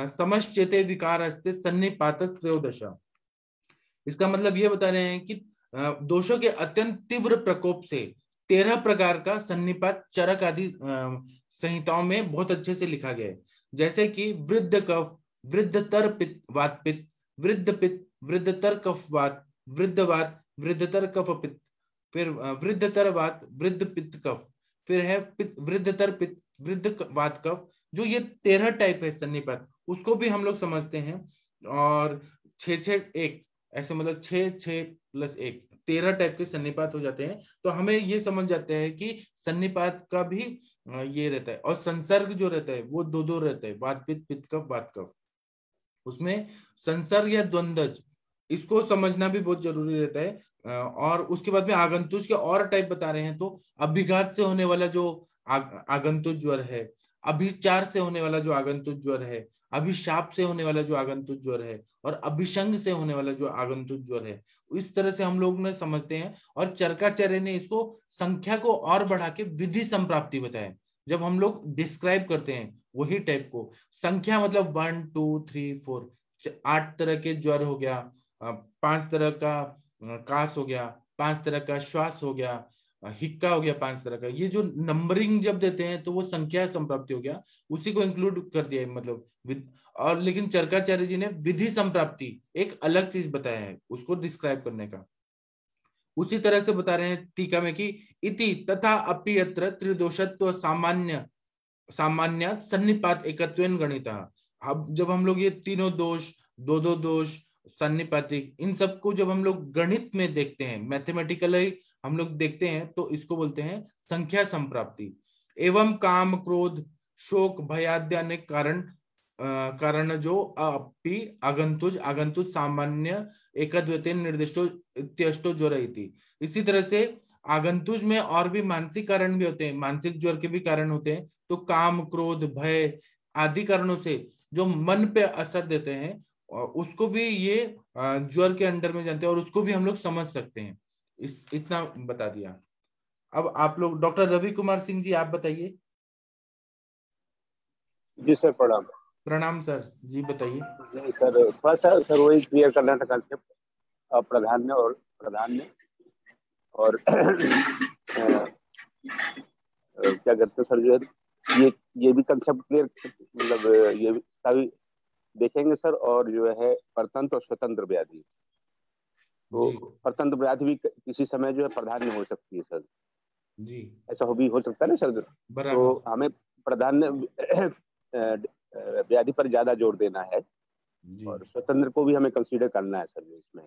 समश्चेते विकार अस्ते सन्निपात त्रयोदशा। इसका मतलब ये बता रहे हैं कि दोषों के अत्यंत तीव्र प्रकोप से तेरह प्रकार का सन्निपात, चरक आदि संहिताओं में बहुत अच्छे से लिखा गया है। जैसे कि वृद्ध कफ, वृद्ध तर पित, वात पित, वृद्ध पित, वृद्ध तर कफ वात, वृद्ध वात, वृद्ध तर कफ पित। फिर वृद्ध तर वात, वृद्ध पित्त कफ। फिर है पित वृद्ध तर पित वृद्ध वात कफ, जो ये तेरह टाइप है सन्निपात, उसको भी हम लोग समझते हैं। और छ छ, एक, ऐसे मतलब छ छ प्लस एक, तेरह टाइप के सन्निपात हो जाते हैं। तो हमें ये समझ जाते हैं कि सन्निपात का भी ये रहता है। और संसर्ग जो रहता है, वो दो दो रहता है, वात पित्त पित्त कफ, वात कफ। उसमें संसर्ग या द्वंद्व इसको समझना भी बहुत ज़रूरी रहता है। और उसके बाद में आगंतुज के और टाइप बता रहे हैं तो अभिघात से होने वाला जो आगंतुज ज्वर है, अभिचार से होने वाला जो आगंतुक ज्वर है, अभिशाप से होने वाला जो आगंतुक ज्वर है और अभिशंग से होने वाला जो आगंतुक ज्वर है, इस तरह से हम लोग ने समझते हैं और चरकाचार्य ने इसको संख्या को और बढ़ा के विधि संप्राप्ति बताया जब हम लोग डिस्क्राइब करते हैं वही टाइप को, संख्या मतलब वन टू थ्री फोर आठ तरह के ज्वर हो गया पाँच तरह का कास हो गया, पाँच तरह का श्वास हो गया हिक्का हो गया पाँच तरह का। ये जो नंबरिंग जब देते हैं तो वो संख्या संप्राप्ति हो गया। उसी को इंक्लूड कर दिया मतलब और लेकिन चरकाचार्य जी ने विधि संप्राप्ति, एक अलग चीज़ बताया है, उसको डिस्क्राइब करने का। उसी तरह से बता रहे हैं टीका में कि इति तथा अपि अत्र त्रिदोषत्व सामान्य सामान्य सन्निपात एकत्व गणित। अब जब हम लोग ये तीनों दोष, दो दो दोष सन्निपातिक इन सबको जब हम लोग गणित में देखते हैं मैथमेटिकली हम लोग देखते हैं तो इसको बोलते हैं संख्या संप्राप्ति। एवं काम, क्रोध, शोक भयाद्य अनेक कारण कारण जो अपि आगंतुज आगंतुज सामान्य एकद्वते निर्दिष्टो, इत्यष्टो ज्वर इसी तरह से आगंतुज में और भी मानसिक कारण भी होते हैं, मानसिक ज्वर के भी कारण होते हैं तो काम, क्रोध, भय आदि कारणों से जो मन पे असर देते हैं उसको भी ये ज्वर के अंडर में जानते हैं और उसको भी हम लोग समझ सकते हैं। इस इतना बता दिया। अब आप लोग डॉक्टर रवि कुमार सिंह जी आप बताइए। जी सर प्रणाम। प्रणाम सर जी बताइए। सर थोड़ा सर वही क्लियर करना था कंसेप्ट प्रधान ने और प्रधान ने और क्या करते सर जो है ये ये भी कंसेप्ट क्लियर मतलब ये भी देखेंगे सर और जो है परतंत्र और स्वतंत्र व्याधि। तो परतंत्र व्याधि भी किसी समय जो है प्राधान्य हो सकती है सर। जी। ऐसा हो भी हो सकता है ना सर? तो हमें प्राधान्य व्याधि पर ज़्यादा ज़ोर देना है। और स्वतंत्र को भी हमें कंसीडर करना है सर इसमें।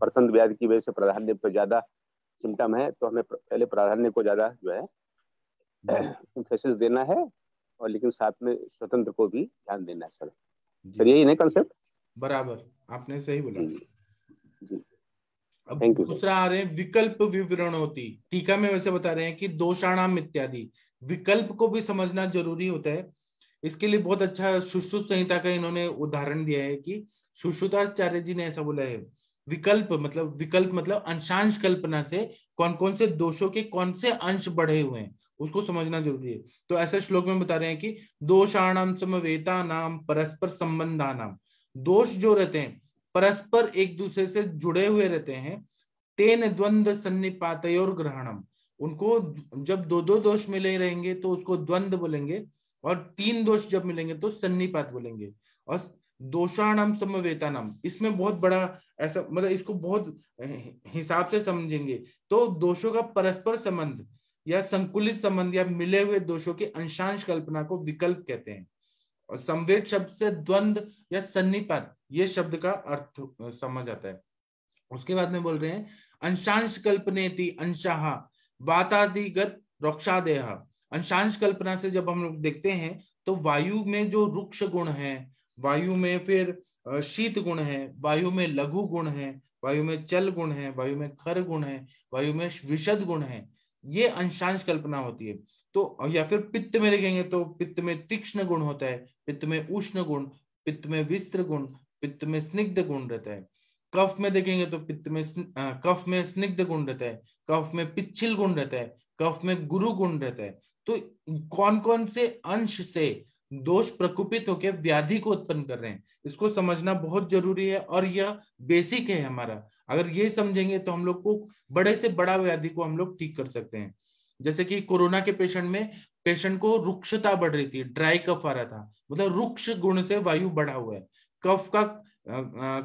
परतंत्र व्याधि की वजह से प्राधान्य पर ज़्यादा सिम्टम है तो हमें पहले प्राधान्य को ज़्यादा जो है इम्फेसिस देना है और लेकिन साथ में स्वतंत्र को भी ध्यान देना है सर। सर यही नहीं कंसेप्ट बराबर आपने सही बोला। अब दूसरा आ रहे हैं विकल्प विवरण होती। टीका में वैसे बता रहे हैं कि दोषाणाम इत्यादि। विकल्प को भी समझना ज़रूरी होता है। इसके लिए बहुत अच्छा सुश्रुत संहिता का इन्होंने उदाहरण दिया है कि सुश्रुताचार्य जी ने ऐसा बोला है। विकल्प मतलब विकल्प मतलब अंशांश कल्पना से कौन कौन से दोषों के कौन से अंश बढ़े हुए हैं। उसको समझना ज़रूरी है। तो ऐसे श्लोक में बता रहे हैं कि दोषाणाम समवेता नाम परस्पर संबंधा नाम दोष जो रहते हैं, परस्पर एक दूसरे से जुड़े हुए रहते हैं, तेन द्वंद सन्निपात और ग्रहणम। उनको जब दो दो दोष मिले रहेंगे तो उसको द्वंद बोलेंगे और तीन दोष जब मिलेंगे तो सन्निपात बोलेंगे। और दोषाणम समवेतानम इसमें बहुत बड़ा ऐसा मतलब इसको बहुत हिसाब से समझेंगे। तो दोषों का परस्पर संबंध या संकुलित संबंध या मिले हुए दोषों की अंशांश कल्पना को विकल्प कहते हैं। और संवेद शब्द से द्वंद या सन्निपात, ये शब्द का अर्थ समझ आता है। उसके बाद में बोल रहे हैं, अंशांश कल्पनेति अंशाह, वातादिगत रोक्षादेह। अंशांश कल्पना से जब हम लोग देखते हैं तो वायु में जो रुक्ष गुण है, वायु में फिर शीत गुण है, वायु में लघु गुण है, वायु में चल गुण है, वायु में खर गुण है, वायु में विशद गुण है ये अंशांश कल्पना होती है। तो या फिर पित्त में देखेंगे तो पित्त में तीक्ष्ण गुण होता है, पित्त में उष्ण गुण, पित्त में विस्त्र गुण, पित्त में स्निग्ध गुण रहता है। कफ में देखेंगे तो पित्त में कफ में स्निग्ध गुण रहता है, कफ में पिछिल गुण रहता है, कफ में गुरु गुण रहता है। तो कौन कौन से अंश से दोष प्रकुपित होकर व्याधि को उत्पन्न कर रहे हैं, इसको समझना बहुत ज़रूरी है और यह बेसिक है हमारा। अगर ये समझेंगे तो हम लोग को बड़े से बड़ा व्याधि को हम लोग ठीक कर सकते हैं। जैसे कि कोरोना के पेशेंट में, पेशेंट को रुक्षता बढ़ रही थी, ड्राई कफ आ रहा था। मतलब रुक्ष गुण से वायु बढ़ा हुआ है। कफ का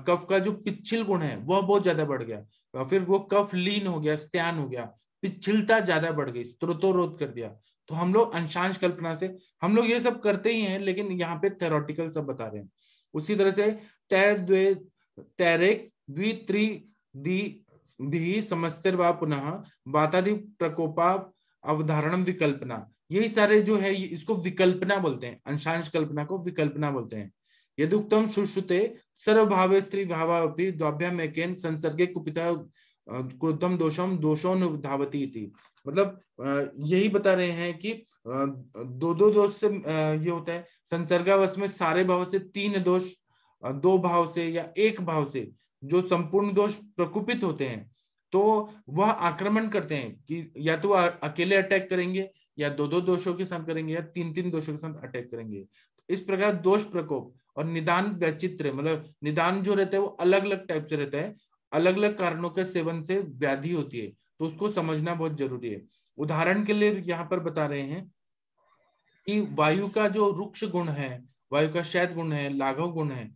कफ का जो पिछिल गुण है, वह बहुत ज़्यादा बढ़ गया। फिर वो कफ लीन हो गया स्त्यान हो गया पिछिलता ज़्यादा बढ़ गई स्त्रोतोरोध कर दिया। तो हम लोग अंशांश कल्पना से, हम लोग ये सब करते ही हैं, लेकिन यहाँ पे थेरोटिकल सब बता रहे हैं। उसी तरह से तैर द्वे, तैरेक, द्वित्री दी समस्तर व पुनः वातादि प्रकोपा अवधारण विकल्पना। यही सारे जो है इसको विकल्पना बोलते हैं। अंशांश कल्पना को विकल्पना बोलते हैं। यदुक्तम सुश्रुते सर्वभावे स्त्री भावापि द्वाभ्याम संसर्गे कुपिता क्रोधम दोषम दोषो धावती थी मतलब यही बता रहे हैं कि दो दो दोष से ये होता है। संसर्गावश में सारे भाव से तीन दोष दो भाव से या एक भाव से जो संपूर्ण दोष प्रकुपित होते हैं तो वह आक्रमण करते हैं कि या तो अकेले अटैक करेंगे, या दो दो दोषों के साथ करेंगे, या तीन तीन दोषों के साथ अटैक करेंगे। तो इस प्रकार दोष प्रकोप और निदान वैचित्र मतलब निदान जो रहता है वो अलग अलग टाइप से रहता है अलग अलग कारणों के सेवन से व्याधि होती है तो उसको समझना बहुत ज़रूरी है। उदाहरण के लिए यहाँ पर बता रहे हैं कि वायु का जो रुक्ष गुण है, वायु का शैत गुण है, लाघव गुण है,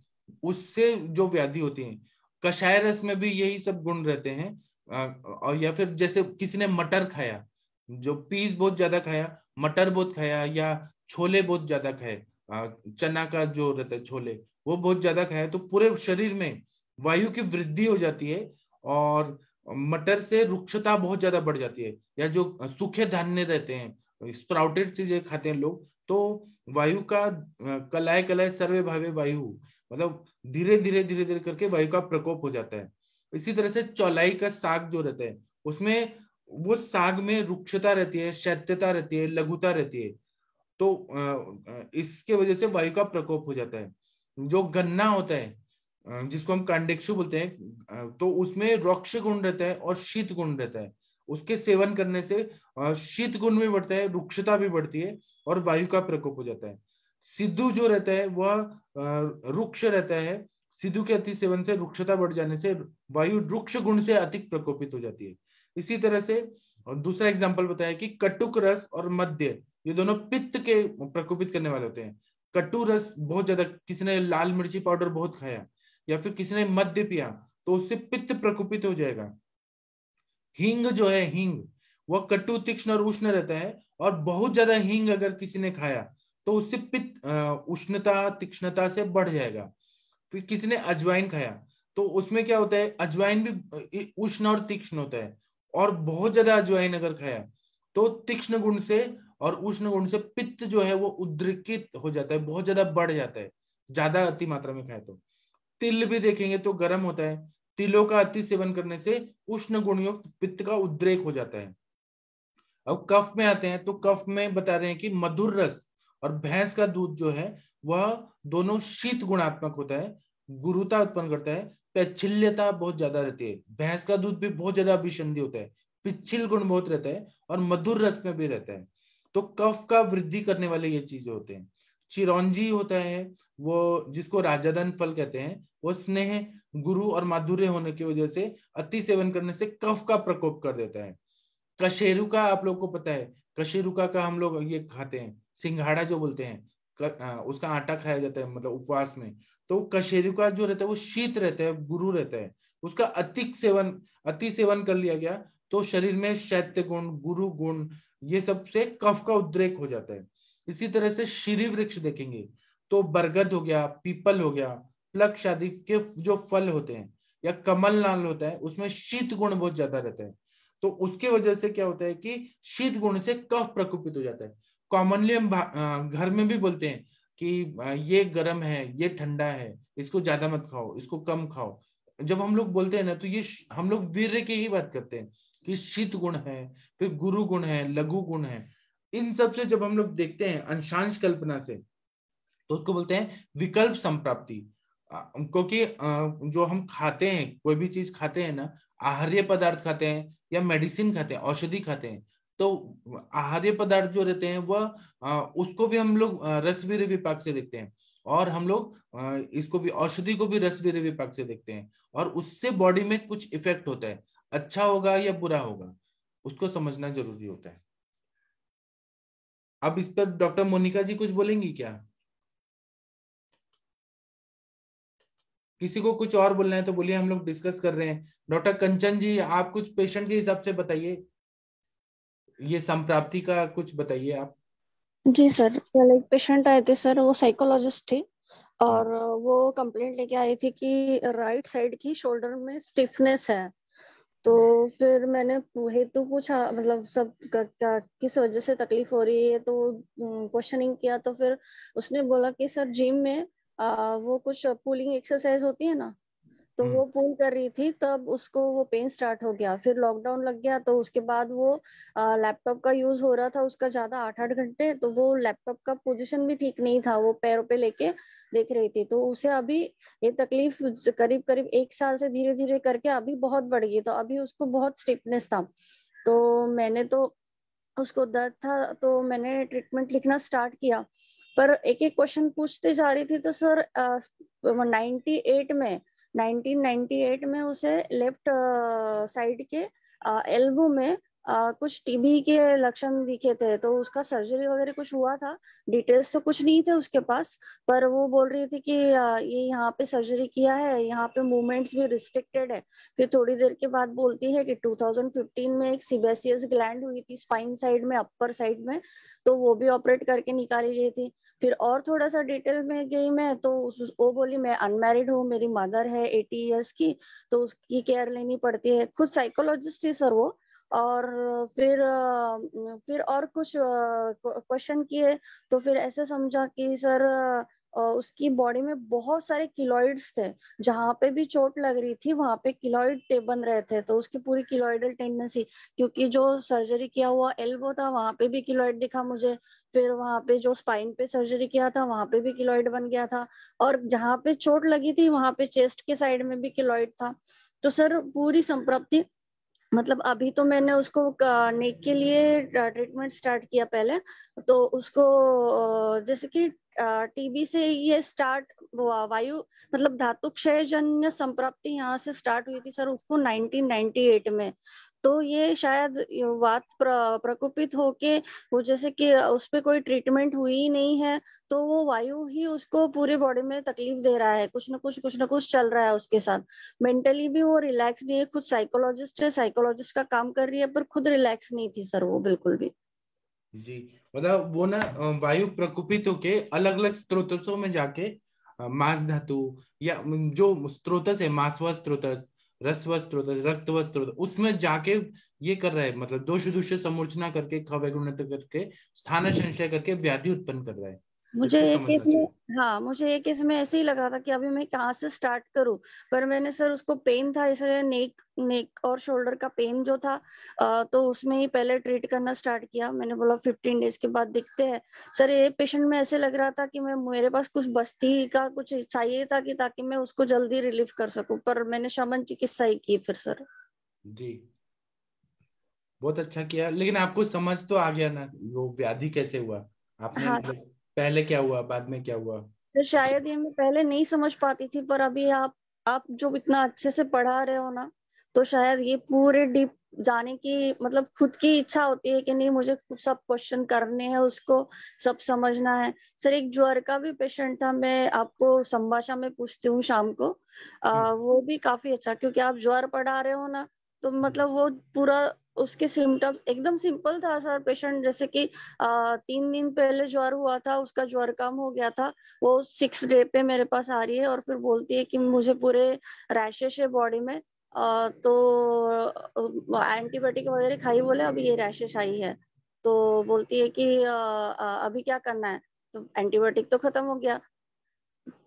उससे जो व्याधि होती है कषाय रस में भी यही सब गुण रहते हैं और या फिर जैसे किसी ने मटर खाया, जो पीस बहुत ज़्यादा खाया, मटर बहुत खाया या छोले बहुत ज़्यादा खाए चना का जो रहता है छोले, वो बहुत ज़्यादा खाया तो पूरे शरीर में वायु की वृद्धि हो जाती है और मटर से रुक्षता बहुत ज़्यादा बढ़ जाती है, या जो सूखे धान्य रहते हैं स्प्राउटेड चीज़ें खाते हैं लोग तो वायु का कलाय कलाय सर्वे भावे वायु मतलब धीरे धीरे धीरे धीरे करके वायु का प्रकोप हो जाता है। इसी तरह से चौलाई का साग जो रहता है, उसमें वो साग में रुक्षता रहती है, शैत्यता रहती है, लघुता रहती है तो इसके वजह से वायु का प्रकोप हो जाता है। जो गन्ना होता है जिसको हम कांडेक्षु बोलते हैं तो उसमें रोक्ष गुण रहता है और शीत गुण रहता है। उसके सेवन करने से शीत गुण भी बढ़ता है, रुक्षता भी बढ़ती है और वायु का प्रकोप हो जाता है। सिद्धू जो रहता है, वह रुक्ष रहता है। सिद्धू के अति सेवन से रुक्षता बढ़ जाने से वायु रुक्ष गुण से अधिक प्रकोपित हो जाती है। इसी तरह से दूसरा एग्ज़ाम्पल बताया कि कटुक रस और मध्य ये दोनों पित्त के प्रकोपित करने वाले होते हैं। कटु रस बहुत ज़्यादा किसी ने लाल मिर्ची पाउडर बहुत खाया या फिर किसी ने मध्य पिया तो उससे पित्त प्रकोपित हो जाएगा। हींग जो है, हींग वह कटु तीक्ष्ण और उष्ण रहता है, और बहुत ज़्यादा हींग अगर किसी ने खाया तो उससे पित्त उष्णता, तीक्ष्णता से बढ़ जाएगा। फिर किसी ने अजवाइन खाया तो उसमें क्या होता है, अजवाइन भी उष्ण और तीक्ष्ण होता है, और बहुत ज़्यादा अजवाइन अगर खाया तो तीक्ष्ण गुण से और उष्ण गुण से पित्त जो है, वो उद्रिकित हो जाता है, बहुत ज़्यादा बढ़ जाता है, ज़्यादा अति मात्रा में खाए तो। तिल भी देखेंगे तो गर्म होता है तिलों का अति सेवन करने से उष्ण गुणयुक्त पित्त का उद्रेक हो जाता है। अब कफ में आते हैं तो कफ में बता रहे हैं कि मधुर रस और भैंस का दूध जो है, वह दोनों शीत गुणात्मक होता है, गुरुता उत्पन्न करता है पैच्छिल्यता बहुत ज़्यादा रहती है। भैंस का दूध भी बहुत ज़्यादा अभिसंधि होता है पिछिल गुण बहुत रहता है और मधुर रस में भी रहता है। तो कफ का वृद्धि करने वाले ये चीज़ें होते हैं। चिरौंजी होता है, वो जिसको राजाधन फल कहते हैं, वो स्नेह, गुरु और माधुर्य होने की वजह से अति सेवन करने से कफ का प्रकोप कर देता है। कशेरुका आप लोग को पता है कशेरुका का हम लोग ये खाते हैं, सिंघाड़ा जो बोलते हैं उसका आटा खाया जाता है मतलब उपवास में। तो कशेरुका जो रहता है, वो शीत रहता है, गुरु रहता है, उसका अतिक सेवन, अति सेवन कर लिया गया तो शरीर में शैत्य गुण, गुरु गुण, ये सबसे कफ का उद्रेक हो जाता है। इसी तरह से श्री वृक्ष देखेंगे। तो बरगद हो गया, पीपल हो गया प्लक आदि के जो फल होते हैं, या कमल नाल होता है, उसमें शीत गुण बहुत ज़्यादा रहता है। तो उसके वजह से क्या होता है कि शीत गुण से कफ प्रकोपित हो जाता है। कॉमनली हम घर में भी बोलते हैं कि ये गर्म है, ये ठंडा है, इसको ज़्यादा मत खाओ, इसको कम खाओ। जब हम लोग बोलते हैं ना तो ये हम लोग वीर की ही बात करते हैं कि शीत गुण है, फिर गुरु गुण है, लघु गुण है। इन सबसे जब हम लोग देखते हैं अंशांश कल्पना से तो उसको बोलते हैं विकल्प संप्राप्ति। क्योंकि जो हम खाते हैं, कोई भी चीज़ खाते हैं ना, आहार्य पदार्थ खाते हैं या मेडिसिन खाते हैं, औषधि खाते हैं तो आहार्य पदार्थ जो रहते हैं वह उसको भी हम लोग रसवीर विपाक से देखते हैं। और हम लोग इसको भी, औषधि को भी रसवीर विपाक से देखते हैं। और उससे बॉडी में कुछ इफ़ेक्ट होता है। अच्छा होगा या बुरा होगा, उसको समझना ज़रूरी होता है। अब इस पर डॉक्टर मोनिका जी कुछ बोलेंगी क्या? किसी को कुछ और बोलना है तो बोलिए, हम लोग डिस्कस कर रहे हैं। डॉक्टर कंचन जी, आप कुछ पेशेंट के हिसाब से बताइए। ये संप्राप्ति का कुछ बताइए आप। जी सर कल एक पेशेंट आए थे सर, वो साइकोलॉजिस्ट थी और। वो कंप्लेंट लेके आई थी कि राइट साइड की शोल्डर में स्टिफनेस है। तो फिर मैंने हेतु पूछा मतलब सब क्या किस वजह से तकलीफ़ हो रही है तो क्वेश्चनिंग किया तो फिर उसने बोला कि सर जिम में आ, वो कुछ पुलिंग एक्सरसाइज होती है ना तो वो पुल कर रही थी तब उसको वो पेन स्टार्ट हो गया। फिर लॉकडाउन लग गया तो उसके बाद वो लैपटॉप का यूज़ हो रहा था उसका ज़्यादा आठ आठ घंटे तो वो लैपटॉप का पोजिशन भी ठीक नहीं था वो पैरों पे लेके देख रही थी। तो उसे अभी ये तकलीफ़ करीब करीब एक साल से धीरे धीरे करके अभी बहुत बढ़ गई तो अभी उसको बहुत स्टिफनेस था। तो मैंने तो उसको दर्द था तो मैंने ट्रीटमेंट लिखना स्टार्ट किया। पर एक एक क्वेश्चन पूछते जा रही थी तो सर नाइन्टी एट में 1998 में उसे लेफ़्ट साइड के एल्बो में आ, कुछ टीबी के लक्षण दिखे थे तो उसका सर्जरी वगैरह कुछ हुआ था? डिटेल्स तो कुछ नहीं थे उसके पास पर वो बोल रही थी कि आ, ये यहाँ पे सर्जरी किया है यहाँ पे मूवमेंट्स भी रिस्ट्रिक्टेड है। फिर थोड़ी देर के बाद बोलती है कि 2015 में एक सीबेसियस ग्लैंड हुई थी स्पाइन साइड में अपर साइड में तो वो भी ऑपरेट करके निकाली गई थी। फिर और थोड़ा सा डिटेल में गई मैं तो उस, वो बोली मैं अनमेरिड हूँ मेरी मदर है एटी ईयर्स की तो उसकी केयर लेनी पड़ती है। खुद साइकोलॉजिस्ट थी सर वो और फिर फिर और कुछ क्वेश्चन किए तो फिर ऐसे समझा कि सर उसकी बॉडी में बहुत सारे किलोइड्स थे। जहाँ पे भी चोट लग रही थी, वहाँ पे किलोइड बन रहे थे। तो उसकी पूरी किलोइडल टेंडेंसी क्योंकि जो सर्जरी किया हुआ एल्बो था, वहाँ पे भी किलोइड दिखा मुझे। फिर वहाँ पे जो स्पाइन पे सर्जरी किया था, वहाँ पे भी किलोइड बन गया था। और जहाँ पे चोट लगी थी, वहाँ पे चेस्ट के साइड में भी किलोइड था। तो सर, पूरी संप्रप्ति मतलब अभी तो मैंने उसको नेक के लिए ट्रीटमेंट स्टार्ट किया पहले। तो उसको जैसे कि टीबी से ये स्टार्ट वायु मतलब धातु क्षयजन्य संप्राप्ति यहाँ से स्टार्ट हुई थी सर उसको 1998 में। तो ये शायद वात प्र, प्रकोपित होके वो जैसे कि उस पर कोई ट्रीटमेंट हुई ही नहीं है तो वो वायु ही उसको पूरे बॉडी में तकलीफ़ दे रहा है। कुछ ना कुछ कुछ ना कुछ चल रहा है उसके साथ। मेंटली भी वो रिलैक्स नहीं है खुद साइकोलॉजिस्ट है साइकोलॉजिस्ट का काम कर रही है पर खुद रिलैक्स नहीं थी सर वो बिल्कुल भी। जी मतलब वो ना वायु प्रकोपित होके अलग अलग स्त्रोतों में जाके मांस धातु या जो स्त्रोत है मासवा स्त्रोत रस वस्त्र रक्त वस्त्र उसमें जाके ये कर रहा है मतलब दोष दूष समूर्चना करके खवैगुण करके, स्थान संशय करके, व्याधि उत्पन्न कर रहा है। मुझे एक केस में हाँ। मुझे एक केस में ऐसे ही लगा था कि अभी मैं कहाँ से स्टार्ट करूँ? पर मैंने सर उसको पेन था इसलिए नेक नेक और शोल्डर का पेन जो था आ, तो उसमें ही पहले ट्रीट करना स्टार्ट किया। मैंने बोला फिफ्टीन डेज़ के बाद दिखते हैं। सर ये पेशेंट में ऐसे लग रहा था कि मैं मेरे पास कुछ बस्ती का कुछ चाहिए था कि ताकि मैं उसको जल्दी रिलीफ कर सकूँ पर मैंने शमन चिकित्सा ही की फिर सर जी। बहुत अच्छा किया लेकिन आपको समझ तो आ गया ना वो व्याधि कैसे हुआ? आपने हाँ, मतलब पहले क्या हुआ? बाद में क्या हुआ? सर शायद ये मैं पहले नहीं समझ पाती थी पर अभी आप आप जो इतना अच्छे से पढ़ा रहे हो ना तो शायद ये पूरे डीप जाने की मतलब खुद की इच्छा होती है कि नहीं मुझे सब क्वेश्चन करने हैं उसको सब समझना है। सर एक ज्वर का भी पेशेंट था मैं आपको संभाषा में पूछती हूँ शाम को। आ, हम्म। वो भी काफ़ी अच्छा क्योंकि आप ज्वर पढ़ा रहे हो ना तो मतलब वो पूरा उसके सिम्टम एकदम सिंपल था सर पेशेंट जैसे कि आ, तीन दिन पहले ज्वर हुआ था उसका ज्वर कम हो गया था वो सिक्स डे पे मेरे पास आ रही है और फिर बोलती है कि मुझे पूरे रैशेस है बॉडी में आ, तो एंटीबायोटिक वगैरह खाई बोले अभी ये रैशेस आई है। तो बोलती है कि आ, अभी क्या करना है? तो एंटीबायोटिक तो खत्म हो गया।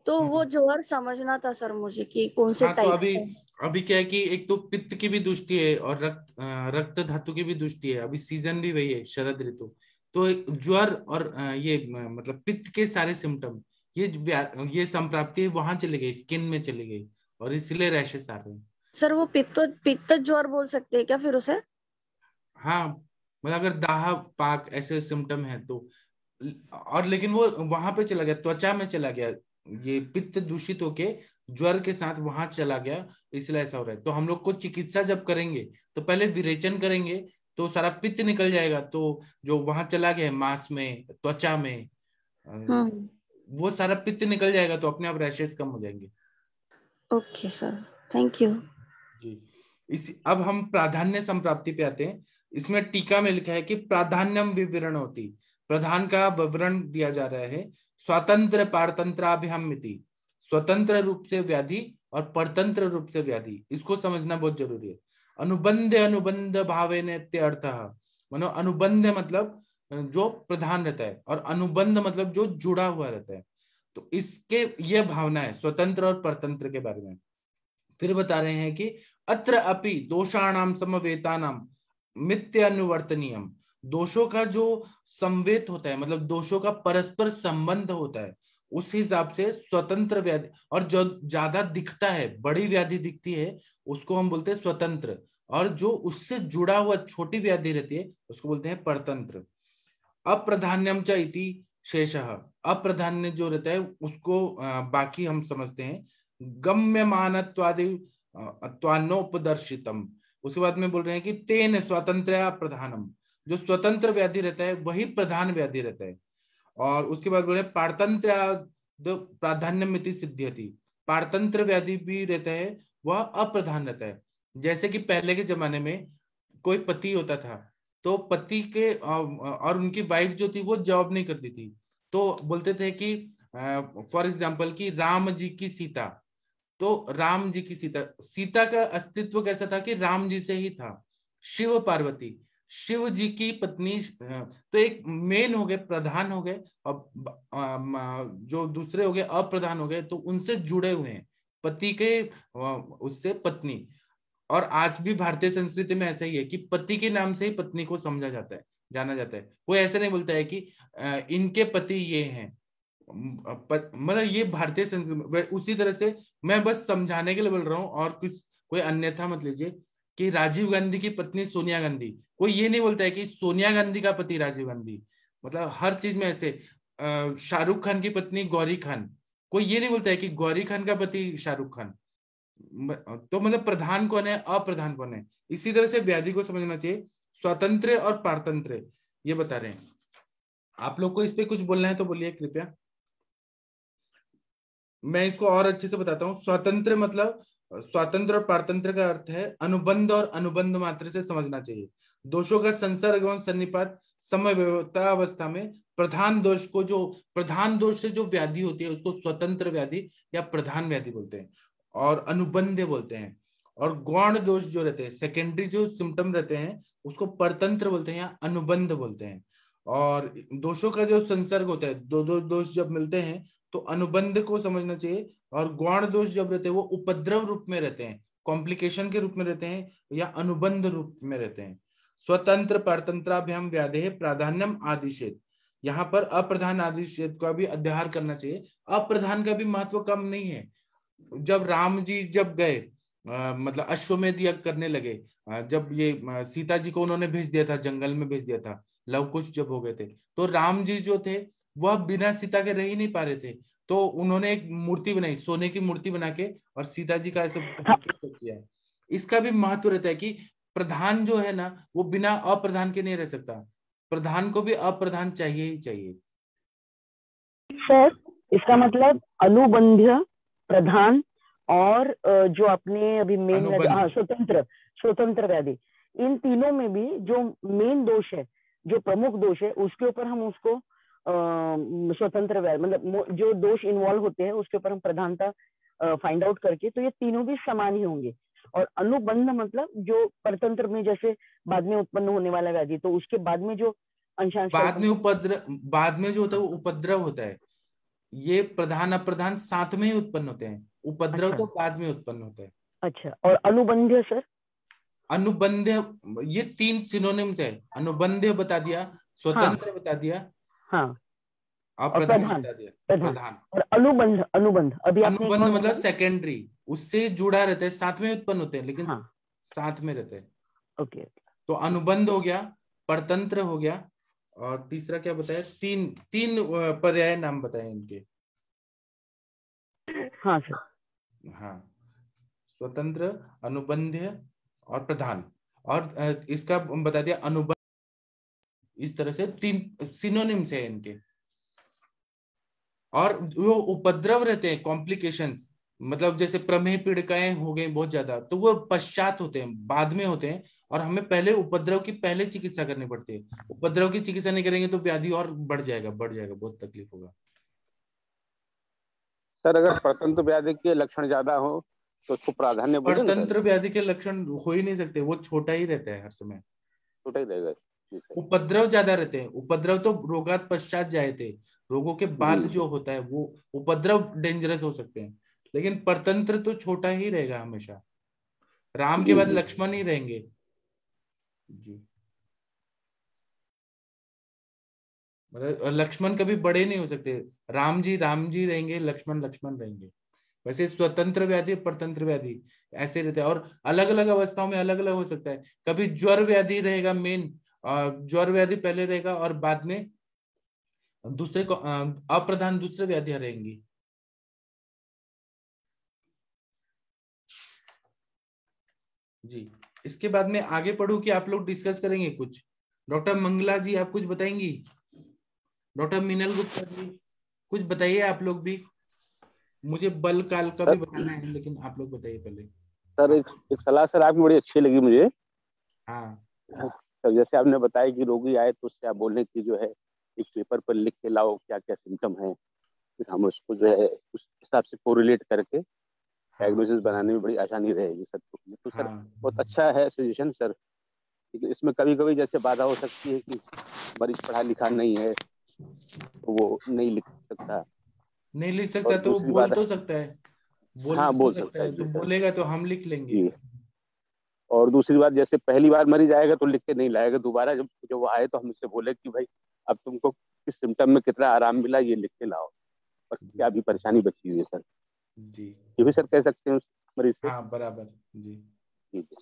तो हम्म। वो ज्वर समझना था सर मुझे कि कौन से हाँ तो टाइप अभी अभी क्या है कि एक तो पित्त की भी दृष्टि है और रक्त रक्त धातु की भी दृष्टि है। अभी सीज़न भी वही है शरद ऋतु। तो ज्वर और ये मतलब पित्त के सारे सिम्टम ये ये संप्राप्ति वहाँ चली गई स्किन में चली गई और इसलिए रैशेस आ रहे हैं। सर वो पित्त पित्त ज्वर बोल सकते हैं क्या फिर उसे? हाँ मतलब अगर दाह पाक ऐसे सिम्टम है तो और लेकिन वो वहाँ पे चला गया त्वचा में चला गया। ये पित्त दूषित होके ज्वर के साथ वहाँ चला गया इसलिए ऐसा हो रहा है। तो हम लोग को चिकित्सा जब करेंगे तो पहले विरेचन करेंगे तो सारा पित्त निकल जाएगा। तो जो वहाँ चला गया है मांस में त्वचा में हम्म वो सारा पित्त निकल जाएगा तो अपने आप रैशेस कम हो जाएँगे। ओके सर थैंक यू जी। इस अब हम प्राधान्य संप्राप्ति पे आते हैं। इसमें टीका में लिखा है कि प्राधान्यम विवरण होती। प्रधान का विवरण दिया जा रहा है। स्वतंत्र पारतंत्राभिहमिति स्वतंत्र रूप से व्याधि और परतंत्र रूप से व्याधि। इसको समझना बहुत ज़रूरी है। अनुबंध अनुबंध भावे अर्थ। मानो अनुबंध मतलब जो प्रधान रहता है और अनुबंध मतलब जो जुड़ा हुआ रहता है। तो इसके ये भावना है, स्वतंत्र और परतंत्र के बारे में। फिर बता रहे हैं कि अत्र अपि दोषाणाम समवेतानाम मित्य अनुवर्तनीयम दोषों का जो संवेद होता है मतलब दोषों का परस्पर संबंध होता है, उस हिसाब से स्वतंत्र व्याधि, और जो ज़्यादा दिखता है, बड़ी व्याधि दिखती है, उसको हम बोलते हैं स्वतंत्र, और जो उससे जुड़ा हुआ छोटी व्याधि रहती है, उसको बोलते हैं परतंत्र। अप्रधान्यम च इति शेष। अप्रधान्य जो रहता है, उसको बाकी हम समझते हैं गम्य मानत्वादि उसके बाद में बोल रहे हैं कि तेन स्वतंत्र प्रधानम। जो स्वतंत्र व्याधि रहता है, वही प्रधान व्याधि रहता है। और उसके बाद बोल पारतंत्र प्राधान्य मिति सिद्ध्यति। पारतंत्र व्याधि भी रहता है, वह अप्रधान रहता है। जैसे कि पहले के जमाने में कोई पति होता था तो पति के और उनकी वाइफ जो थी, वो जॉब नहीं करती थी। तो बोलते थे कि फॉर एग्ज़ाम्पल कि राम जी की सीता। तो राम जी की सीता सीता का अस्तित्व कैसा था कि राम जी से ही था। शिव पार्वती। शिव जी की पत्नी तो एक मेन हो गए, प्रधान हो गए और जो दूसरे हो गए, अप्रधान हो गए तो उनसे जुड़े हुए हैं, पति के उससे पत्नी। और आज भी भारतीय संस्कृति में ऐसा ही है कि पति के नाम से ही पत्नी को समझा जाता है, जाना जाता है। कोई ऐसे नहीं बोलता है कि इनके पति ये हैं। मतलब ये भारतीय संस्कृति उसी तरह से मैं बस समझाने के लिए बोल रहा हूँ और कुछ, कोई अन्यथा मत लीजिए। कि राजीव गांधी की पत्नी सोनिया गांधी। कोई ये नहीं बोलता है कि सोनिया गांधी का पति राजीव गांधी। मतलब हर चीज़ में ऐसे शाहरुख खान की पत्नी गौरी खान। कोई ये नहीं बोलता है कि गौरी खान का पति शाहरुख खान। तो मतलब प्रधान कौन है? अप्रधान कौन है? इसी तरह से व्याधि को समझना चाहिए। स्वतंत्र और पारतंत्र, ये बता रहे हैं। आप लोग को इस पे कुछ बोलना है तो बोलिए, कृपया। मैं इसको और अच्छे से बताता हूँ। स्वतंत्र मतलब स्वतंत्र और पारतंत्र का अर्थ है अनुबंध और अनुबंध मात्र से समझना चाहिए। दोषों का संसर्ग एवं सन्निपात समव्यवता अवस्था में प्रधान दोष को जो, प्रधान दोष से जो व्याधि होती है, उसको स्वतंत्र व्याधि या प्रधान व्याधि बोलते हैं और अनुबंध बोलते हैं। और गौण दोष जो रहते हैं सेकेंडरी जो सिम्टम रहते हैं, उसको परतंत्र बोलते हैं या अनुबंध बोलते हैं। और दोषों का जो संसर्ग होता है, दो दो दोष जब मिलते हैं तो अनुबंध को समझना चाहिए और गौण दोष जब रहते हैं, वो उपद्रव रूप में रहते हैं कॉम्प्लिकेशन के रूप में रहते हैं या अनुबंध रूप में रहते हैं। स्वतंत्र परतंत्राभ्याम व्याधे प्राधान्यम आदिशेद। यहाँ पर अप्रधान आदिशेद का भी अध्याहार करना चाहिए। अप्रधान का भी महत्व कम नहीं है। जब राम जी जब गए मतलब अश्वमेध यज्ञ करने लगे जब ये सीता जी को उन्होंने भेज दिया था, जंगल में भेज दिया था लव कुश जब हो गए थे तो राम जी जो थे, वह बिना सीता के रह ही नहीं पा रहे थे। तो उन्होंने एक मूर्ति बनाई सोने की मूर्ति बना के और सीता जी का ऐसे किया। इसका भी महत्व रहता है कि प्रधान जो है ना वो बिना अप्रधान के नहीं रह सकता। प्रधान को भी अप्रधान चाहिए ही चाहिए। सर इसका मतलब अनुबंध प्रधान और जो अपने अभी मेन हाँ स्वतंत्र स्वतंत्र व्याधि इन तीनों में भी जो मेन दोष है जो प्रमुख दोष है उसके ऊपर हम उसको स्वतंत्र व्याधि मतलब जो दोष इन्वॉल्व होते हैं उसके ऊपर हम प्रधानता फाइंड आउट करके तो ये तीनों भी समान ही होंगे। और अनुबंध मतलब जो परतंत्र में जैसे बाद में उत्पन्न होने वाला व्याधि तो उसके बाद में जो अंशांश बाद में उपद्रव बाद में जो होता है वो उपद्रव होता है। ये प्रधान अप्रधान साथ में ही उत्पन्न होते हैं। उपद्रव अच्छा। तो बाद में उत्पन्न होता है। अच्छा और अनुबंध सर? अनुबंध ये तीन सिनोनिम्स है। अनुबंध बता दिया स्वतंत्र हाँ। बता दिया हाँ। प्रधान प्रधान, और अनुबंध अनुबंध। अभी अनुबंध मतलब सेकेंडरी उससे जुड़ा रहता है साथ में उत्पन्न होते हैं लेकिन हाँ। साथ में रहते हैं। ओके तो अनुबंध हो गया परतंत्र हो गया और तीसरा क्या बताया? तीन तीन पर्याय नाम बताए इनके। हाँ सर। हाँ। स्वतंत्र अनुबंध्य और प्रधान। और इसका बता दिया अनुबंध इस तरह से तीन सिनोनिम्स है इनके। और वो उपद्रव रहते हैं कॉम्प्लिकेशंस मतलब जैसे प्रमेह पीड़िकाएँ हो गई बहुत ज़्यादा तो वो पश्चात होते हैं बाद में होते हैं और हमें पहले उपद्रव की पहले चिकित्सा करनी पड़ती है। उपद्रव की चिकित्सा नहीं करेंगे तो व्याधि और बढ़ जाएगा बढ़ जाएगा बहुत तकलीफ़ होगा। सर अगर परतंत्र व्याधि के लक्षण ज़्यादा हो तो उसको प्राधान्य? परतंत्र व्याधि के लक्षण हो ही नहीं सकते वो छोटा ही रहता है हर समय। छोटा ही रहेगा। उपद्रव ज़्यादा रहते हैं। उपद्रव तो रोगात पश्चात जाए थे रोगों के बाद जो होता है वो उपद्रव डेंजरस हो सकते हैं। लेकिन परतंत्र तो छोटा ही रहेगा हमेशा। राम के बाद लक्ष्मण ही रहेंगे। जी। मतलब लक्ष्मण कभी बड़े नहीं हो सकते। राम जी राम जी रहेंगे लक्ष्मण लक्ष्मण रहेंगे। वैसे स्वतंत्र व्याधि परतंत्र व्याधि ऐसे रहते हैं। और अलग अलग अवस्थाओं में अलग अलग हो सकता है। कभी ज्वर व्याधि रहेगा मेन। ज्वर व्याधि पहले रहेगा और बाद में दूसरे को अप्रधान दूसरे व्याधियाँ रहेंगी। जी इसके बाद में आगे पढ़ू कि आप लोग डिस्कस करेंगे कुछ। डॉक्टर मंगला जी आप कुछ बताएँगी? डॉक्टर मीनल गुप्ता जी कुछ बताइए आप लोग भी। मुझे बल काल का भी बताना है लेकिन आप लोग बताइए पहले। सर इस, इस सलाह सर आपकी बड़ी अच्छी लगी मुझे। हाँ। सर जैसे आपने बताया कि रोगी आए तो उससे आप बोलने की जो है एक पेपर पर लिख के लाओ क्या क्या सिम्टम है। फिर हम उसको जो है उस हिसाब से कोरिलेट करके डायग्नोसिस बनाने में बड़ी आसानी रहेगी सर। तो सर हाँ। बहुत अच्छा है सजेशन सर। इसमें कभी कभी जैसे बाधा हो सकती है कि मरीज़ पढ़ा लिखा नहीं है तो वो नहीं लिख सकता। नहीं लिख सकता तो बोल तो सकता है। बोल हाँ, तो बोल सकता है है, तो बोलेगा तो हम लिख लेंगे। और दूसरी बात जैसे पहली बार मरीज़ आएगा तो लिख के नहीं लाएगा। दोबारा जब जब वो आए तो हम उससे बोले कि भाई अब तुमको किस सिम्टम में कितना आराम मिला ये लिख के लाओ। और क्या भी परेशानी बची हुई है सर। जी। ये भी सर कह सकते हैं मरीज़ से? हाँ बराबर। जी। जी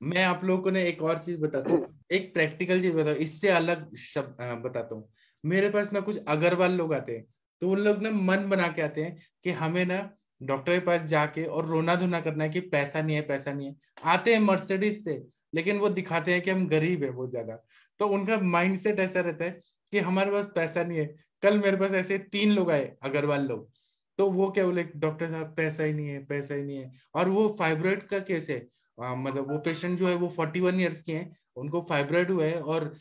मैं आप लोगों को ने एक और चीज़ बताता हूँ। एक प्रैक्टिकल चीज़ बताऊँ इससे अलग शब्द बताता हूँ। मेरे पास ना कुछ अग्रवाल लोग आते हैं तो उन लोग ना मन बना के आते हैं कि हमें ना डॉक्टर के पास जाके और रोना धोना करना है कि पैसा नहीं है पैसा नहीं है। आते हैं मर्सिडीज से लेकिन वो दिखाते हैं कि हम गरीब है बहुत ज़्यादा। तो उनका माइंडसेट ऐसा रहता है कि हमारे पास पैसा नहीं है। कल मेरे पास ऐसे तीन लोग आए अग्रवाल लोग। तो वो क्या बोले डॉक्टर साहब पैसा ही नहीं है पैसा ही नहीं है। और वो फाइब्रॉइड का केस है। आ, मतलब वो पेशेंट जो है वो 41 ईयर्स के हैं उनको फाइब्रॉइड हुआ है और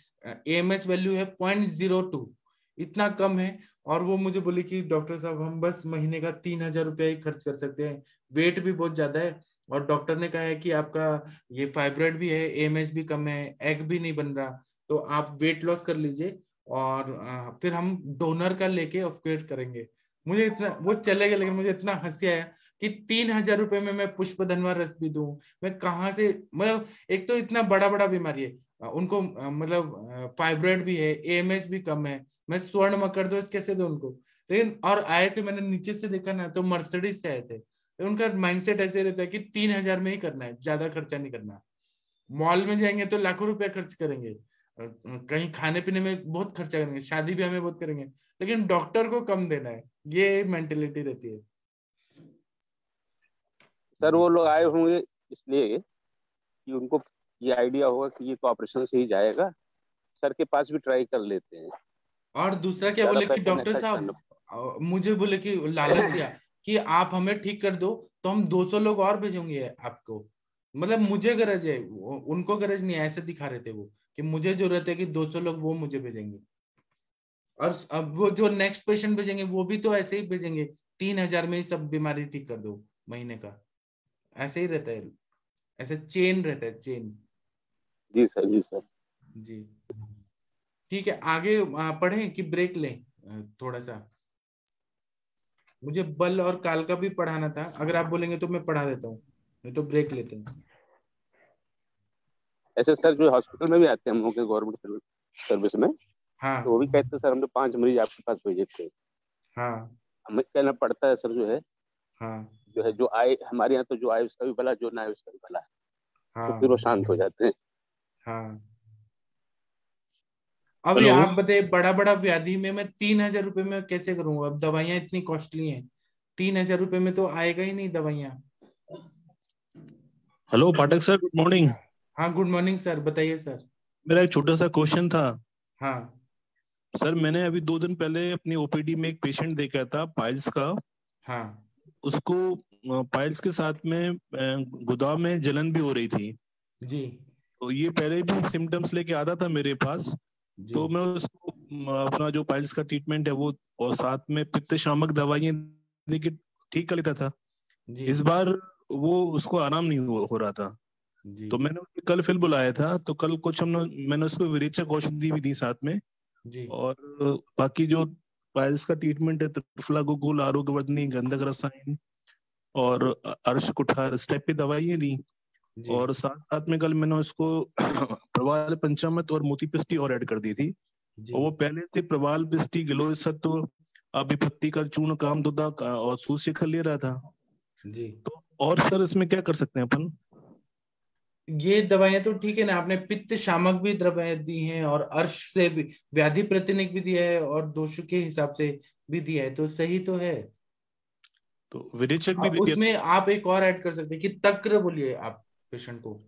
एएमएच वैल्यू है पॉइंट ज़ीरो टू इतना कम है और वो मुझे बोले कि डॉक्टर साहब, हम बस महीने का तीन हज़ार रुपया ही खर्च कर सकते हैं। वेट भी बहुत ज़्यादा है और डॉक्टर ने कहा है कि आपका ये फाइब्रॉइड भी है एएमएच भी कम है एग भी नहीं बन रहा। तो आप वेट लॉस कर लीजिए और फिर हम डोनर का लेके ऑफकेट करेंगे। मुझे इतना, वो चले गए, लेकिन मुझे इतना हँसी आया कि तीन हज़ार रुपए में मैं पुष्प धनवा रस भी दू। मैं कहाँ से मतलब एक तो इतना बड़ा बड़ा बीमारी है। उनको मतलब फाइब्रॉइड भी है एएमएच भी कम है। मैं स्वर्ण मकर कैसे दूँ उनको? लेकिन, और आए थे, मैंने नीचे से देखा ना तो मर्सिडीज से आए थे। तो उनका माइंडसेट ऐसे रहता है कि तीन हज़ार में ही करना है, ज़्यादा खर्चा नहीं करना। मॉल में जाएँगे तो लाखों रुपया खर्च करेंगे। कहीं खाने पीने में बहुत खर्चा करेंगे, शादी ब्याह में बहुत करेंगे। लेकिन डॉक्टर को कम देना है, ये मेंटेलिटी रहती है। सर, वो लोग आए होंगे इसलिए कि उनको ये आइडिया होगा कि ये तो ऑपरेशन से ही जाएगा। सर के पास भी ट्राई कर लेते हैं। और दूसरा क्या बोले कि डॉक्टर साहब मुझे बोले कि लालच दिया कि आप हमें ठीक कर दो तो हम 200 लोग और भेजेंगे आपको। मतलब मुझे गरज है उनको गरज नहीं ऐसे दिखा रहे थे वो कि मुझे ज़रूरत है कि 200 लोग वो मुझे भेजेंगे। और अब वो जो नेक्स्ट पेशेंट भेजेंगे वो भी तो ऐसे ही भेजेंगे तीन हज़ार में ही सब बीमारी ठीक कर दो महीने का। ऐसे ही रहता है ऐसे चेन रहता है चेन जी सर जी सर। जी। ठीक है आगे पढ़ें कि ब्रेक लें थोड़ा सा मुझे बल और काल का भी पढ़ाना था अगर आप बोलेंगे तो मैं पढ़ा देता हूँ नहीं तो ब्रेक लेते हैं। ऐसे सर जो हॉस्पिटल में भी आते हैं हम लोग के गवर्नमेंट सर्विस में हाँ। तो वो भी कहते हैं सर हमने पाँच मरीज़ आपके पास भेजे थे। हाँ। हमें कहना पड़ता है सर जो है हाँ। जो है जो आए हमारे यहाँ तो जो आए उसका भी भला जो ना आए उसका भी भला हाँ तो फिर वो शांत हो जाते हैं। हाँ। अब ये। आप बताइए बड़ा बड़ा व्याधि में मैं तीन हज़ार रुपए में कैसे करूँगा? अब दवाइयाँ इतनी कॉस्टली हैं। तीन हज़ार रुपए में तो आएगा ही नहीं दवाइयाँ। Hello Pathak sir good morning हाँ गुड मॉर्निंग सर बताइए सर मेरा एक छोटा सा क्वेश्चन था। हाँ। सर मैंने अभी दो दिन पहले अपनी ओपीडी में एक पेशेंट देखा था पाइल्स का। हाँ। उसको पाइल्स के साथ में गुदा में जलन भी हो रही थी। जी। तो ये पहले भी सिम्टम्स लेके आता था मेरे पास। तो मैं उसको अपना जो पाइल्स का ट्रीटमेंट है वो और साथ में पित्त शामक दवाइयाँ देके ठीक कर लेता था। इस बार वो उसको आराम नहीं हो, हो रहा था। तो मैंने उसे कल फिर बुलाया था तो कल कुछ हमने मैंने उसको विरेचक औषधि भी दी साथ में। जी। और बाकी जो पाइल्स का ट्रीटमेंट है त्रिफला गोकुल आरोग्यवर्धनी गंधक रसायन और अर्श कुठार इस टाइप की दवाइयाँ दी। और साथ साथ में कल मैंने उसको प्रवाल पंचामृत और मोती पिस्टी और ऐड कर दी थी। और वो पहले थे प्रवाल पिस्टी गिलो सत्व अभिपत्ति का चूर्ण काम दुदा का और सूर्य ले रहा था। जी। तो और सर इसमें क्या कर सकते हैं अपन? ये दवाइयाँ तो ठीक है ना आपने पित्त शामक भी दवाएँ दी हैं और अर्श से भी व्याधि प्रतिनिक भी दिया है और दोष के हिसाब से भी दिया है तो सही तो है। तो विरेचक भी और उसमें आप एक और ऐड कर सकते हैं कि तक्र बोलिए आप। पेशेंट को।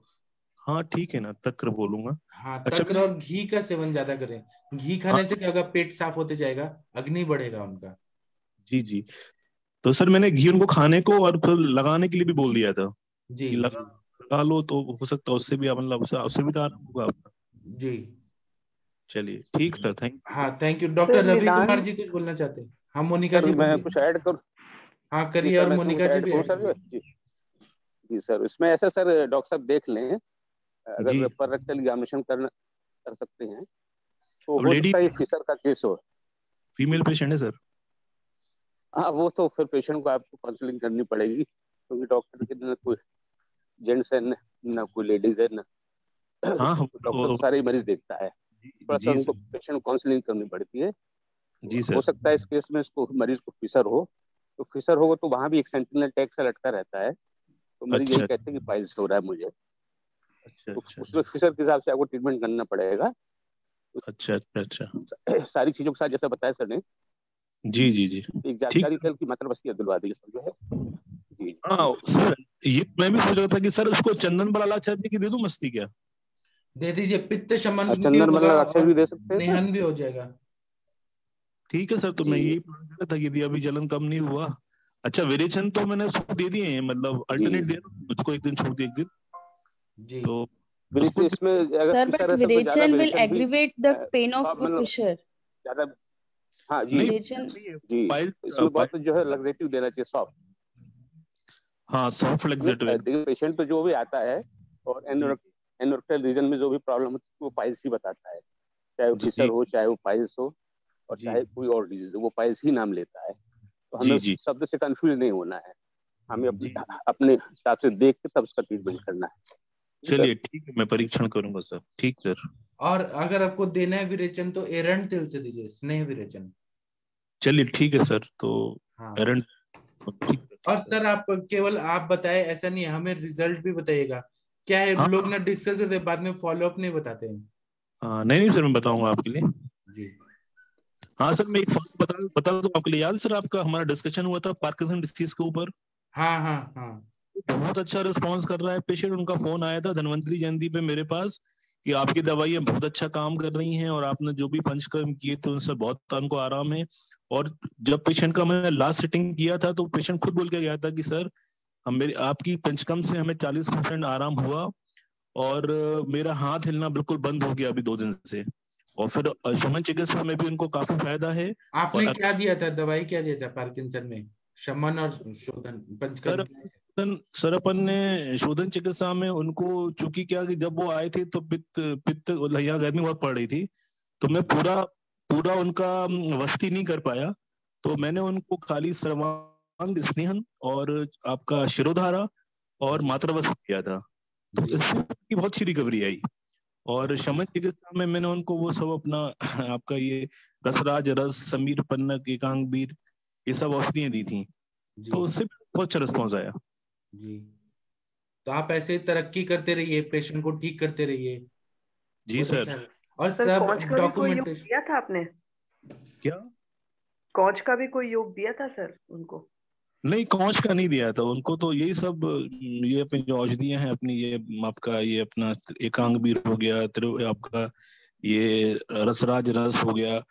हाँ ठीक है ना तक्र बोलूँगा। हाँ अच्छा, तक्र और घी का सेवन ज़्यादा करें। घी खाने से क्या होगा? पेट साफ़ होते जाएगा अग्नि बढ़ेगा उनका। जी जी। तो सर मैंने घी उनको खाने को और फिर लगाने के लिए भी बोल दिया था जी। कि लगा लगा लो तो हो सकता है उससे भी मतलब उससे उससे भी तो आराम होगा आपका। जी। चलिए ठीक सर थैंक हाँ thank you doctor Ravi Kumar ji कुछ बोलना चाहते हैं? हाँ मोनिका जी मैं बोलिए। कुछ ऐड करूँ? हाँ करिए और मोनिका जी ऐड भी करूँ ऐड सर करिए। जी सर। इसमें ऐसा सर डॉक्टर साहब देख लें अगर पर रेक्टल एग्जामिनेशन कर कर सकते हैं तो हो सकता है फिशर का केस हो। फीमेल पेशेंट है सर हाँ वो तो फिर पेशेंट को आपको काउंसलिंग करनी पड़ेगी क्योंकि तो डॉक्टर के न कोई जेंट्स है न, कोई लेडीज़ है ना हाँ डॉक्टर सारे ही मरीज़ देखता है। थोड़ा सा उनको पेशेंट काउंसलिंग करनी पड़ती है। जी सर हो सकता है इस केस में इसको मरीज़ को फिशर हो तो फिशर होगा तो वहाँ भी एक सेंटिनल टैग सा लटका रहता है। तो मरीज़ अच्छा। यही कहते हैं कि पाइल्स हो रहा है मुझे। अच्छा तो अच्छा उसमें फिशर के हिसाब से आपको ट्रीटमेंट करना पड़ेगा। अच्छा अच्छा अच्छा। सारी चीज़ों के साथ जैसा बताया सर ने। जी जी जी। एक जानकारी कल की मात्रा बस की दिलवा दी जो है हाँ सर ये मैं भी सोच रहा था कि सर उसको चंदन बलाला चाहती की दे दूँ मस्ती क्या? दे दीजिए पित्त शमन चंदन होगा मतलब अक्षर भी दे सकते हैं निहन भी हो जाएगा। ठीक है सर तो मैं यही प्लान कर रहा था यदि अभी जलन कम नहीं हुआ अच्छा विरेचन तो मैंने उसको दे दिए हैं मतलब अल्टरनेट दे हूँ उसको एक दिन छोड़ दिया एक दिन। जी। तो विरेचन उसको इसमें अगर फिशर Virechan will विरेचन भी aggravate the uh, pain of uh, मतलब- ज़्यादा हाँ जी। Virechan, जी पाइल इसमें बहुत जो है लग्जेटिव देना चाहिए सॉफ्ट हाँ सॉफ्ट लेग्जेटिव पेशेंट तो जो भी आता है और एनोरेक्टल रीजन में जो भी प्रॉब्लम होती है वो पाइल्स ही बताता है। चाहे वो। फिशर हो चाहे वो पाइल्स हो और चाहे कोई और डिज़ीज़ हो वो पाइल्स ही नाम लेता है। तो हमें जी। शब्द से कंफ्यूज नहीं होना है। हमें अपने अपने हिसाब से देख के तब उसका ट्रीटमेंट करना है। चलिए ठीक है मैं परीक्षण करूँगा सर ठीक सर और अगर आपको देना है विरेचन तो एरंड तिल से दीजिए स्नेह विरेचन। चलिए ठीक है सर तो हाँ। एरंड ठीक ठीक और सर आप केवल आप बताए ऐसा नहीं है हमें रिज़ल्ट भी बताइएगा। क्या है हाँ। लोग ना डिस्कस करते बाद में फॉलो अप नहीं बताते हैं? हाँ नहीं नहीं सर मैं बताऊँगा आपके लिए। जी। हाँ सर मैं एक फॉलो बता बता दूँ आपके लिए। याद सर आपका हमारा डिस्कशन हुआ था पार्किंसन डिसीज के ऊपर? हाँ हाँ हाँ। बहुत अच्छा रिस्पांस कर रहा है पेशेंट उनका फ़ोन आया था धनवंतरी जयंती पे मेरे पास कि आपकी दवाइयाँ बहुत अच्छा काम कर रही हैं और आपने जो भी पंचकर्म किए थे उनसे बहुत उनको आराम है। और जब पेशेंट का मैंने लास्ट सिटिंग किया था तो पेशेंट खुद बोल के गया था कि सर हम मेरी आपकी पंचकर्म से हमें 40 परसेंट आराम हुआ और मेरा हाथ हिलना बिल्कुल बंद हो गया अभी दो दिन से। और फिर शमन चिकित्सा में भी उनको काफ़ी फ़ायदा है। आपने क्या दिया था? दवाई क्या दिया था पार्किंसन में? शमन और शोधन पंचकर्म सर सर अपन ने शोधन चिकित्सा में उनको चूँकि क्या कि जब वो आए थे तो पित्त पित्त यहाँ गर्मी बहुत पड़ रही थी। तो मैं पूरा पूरा उनका वस्ती नहीं कर पाया। तो मैंने उनको खाली सर्वांग स्नेहन और आपका शिरोधारा और मातृवस्त्र किया था। तो इससे बहुत अच्छी रिकवरी आई। और शमन चिकित्सा में मैंने उनको वो सब अपना आपका ये रसराज रस समीर पन्नक एकांग बीर ये सब औषधियाँ दी थी। तो उससे बहुत अच्छा रिस्पॉन्स आया। जी। तो आप ऐसे तरक्की करते रहिए पेशेंट को ठीक करते रहिए। जी सर। अच्छा। और सर सब कोच का भी कोई योग डॉक्यूमेंटेशन दिया था आपने? क्या? कोच का भी कोई योग दिया था सर उनको? नहीं, कौच का नहीं दिया था। उनको तो यही सब, ये अपनी जो औषधियाँ हैं, अपनी ये आपका, ये अपना एकांग बीर हो गया आपका ये रसराज रस हो गया।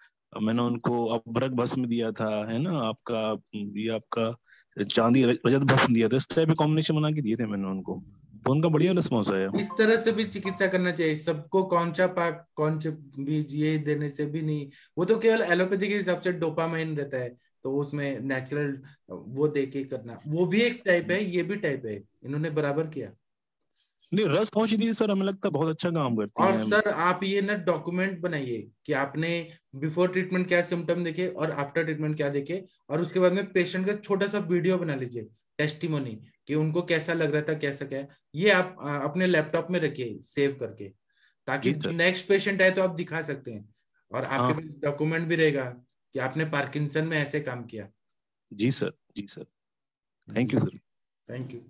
मैंने उनको अभ्रक भस्म दिया था, है ना? आपका, ये आपका चांदी रजत भस्म दिया था। इस टाइप के कॉम्बिनेशन बना के दिए थे मैंने उनको। तो उनका बढ़िया रिस्पॉन्स आया। इस तरह से भी चिकित्सा करना चाहिए। सबको कौन सा पाक कौन से बीज ये देने से भी नहीं। वो तो केवल एलोपैथी के हिसाब से डोपामाइन रहता है। तो उसमें नेचुरल वो दे के करना। वो भी एक टाइप है ये भी टाइप है। इन्होंने बराबर किया। नहीं रस औषधि सर हमें लगता है बहुत अच्छा काम करती और है। सर आप ये ना डॉक्यूमेंट बनाइए कि आपने बिफोर ट्रीटमेंट क्या सिम्टम देखे और आफ्टर ट्रीटमेंट क्या देखे। और उसके बाद में पेशेंट का छोटा सा वीडियो बना लीजिए टेस्टिमोनी कि उनको कैसा लग रहा था कैसा क्या। ये आप आ, अपने लैपटॉप में रखिए सेव करके। ताकि नेक्स्ट पेशेंट आए तो आप दिखा सकते हैं। और हाँ। आपके पास डॉक्यूमेंट भी रहेगा। कि आपने पार्किंसन में ऐसे काम किया। जी sir ji sir. Thank you sir thank you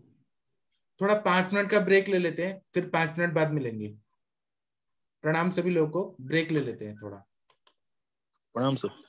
थोड़ा पाँच मिनट का ब्रेक ले लेते हैं फिर पाँच मिनट बाद मिलेंगे। प्रणाम सभी लोगों को ब्रेक ले लेते हैं थोड़ा। प्रणाम सर।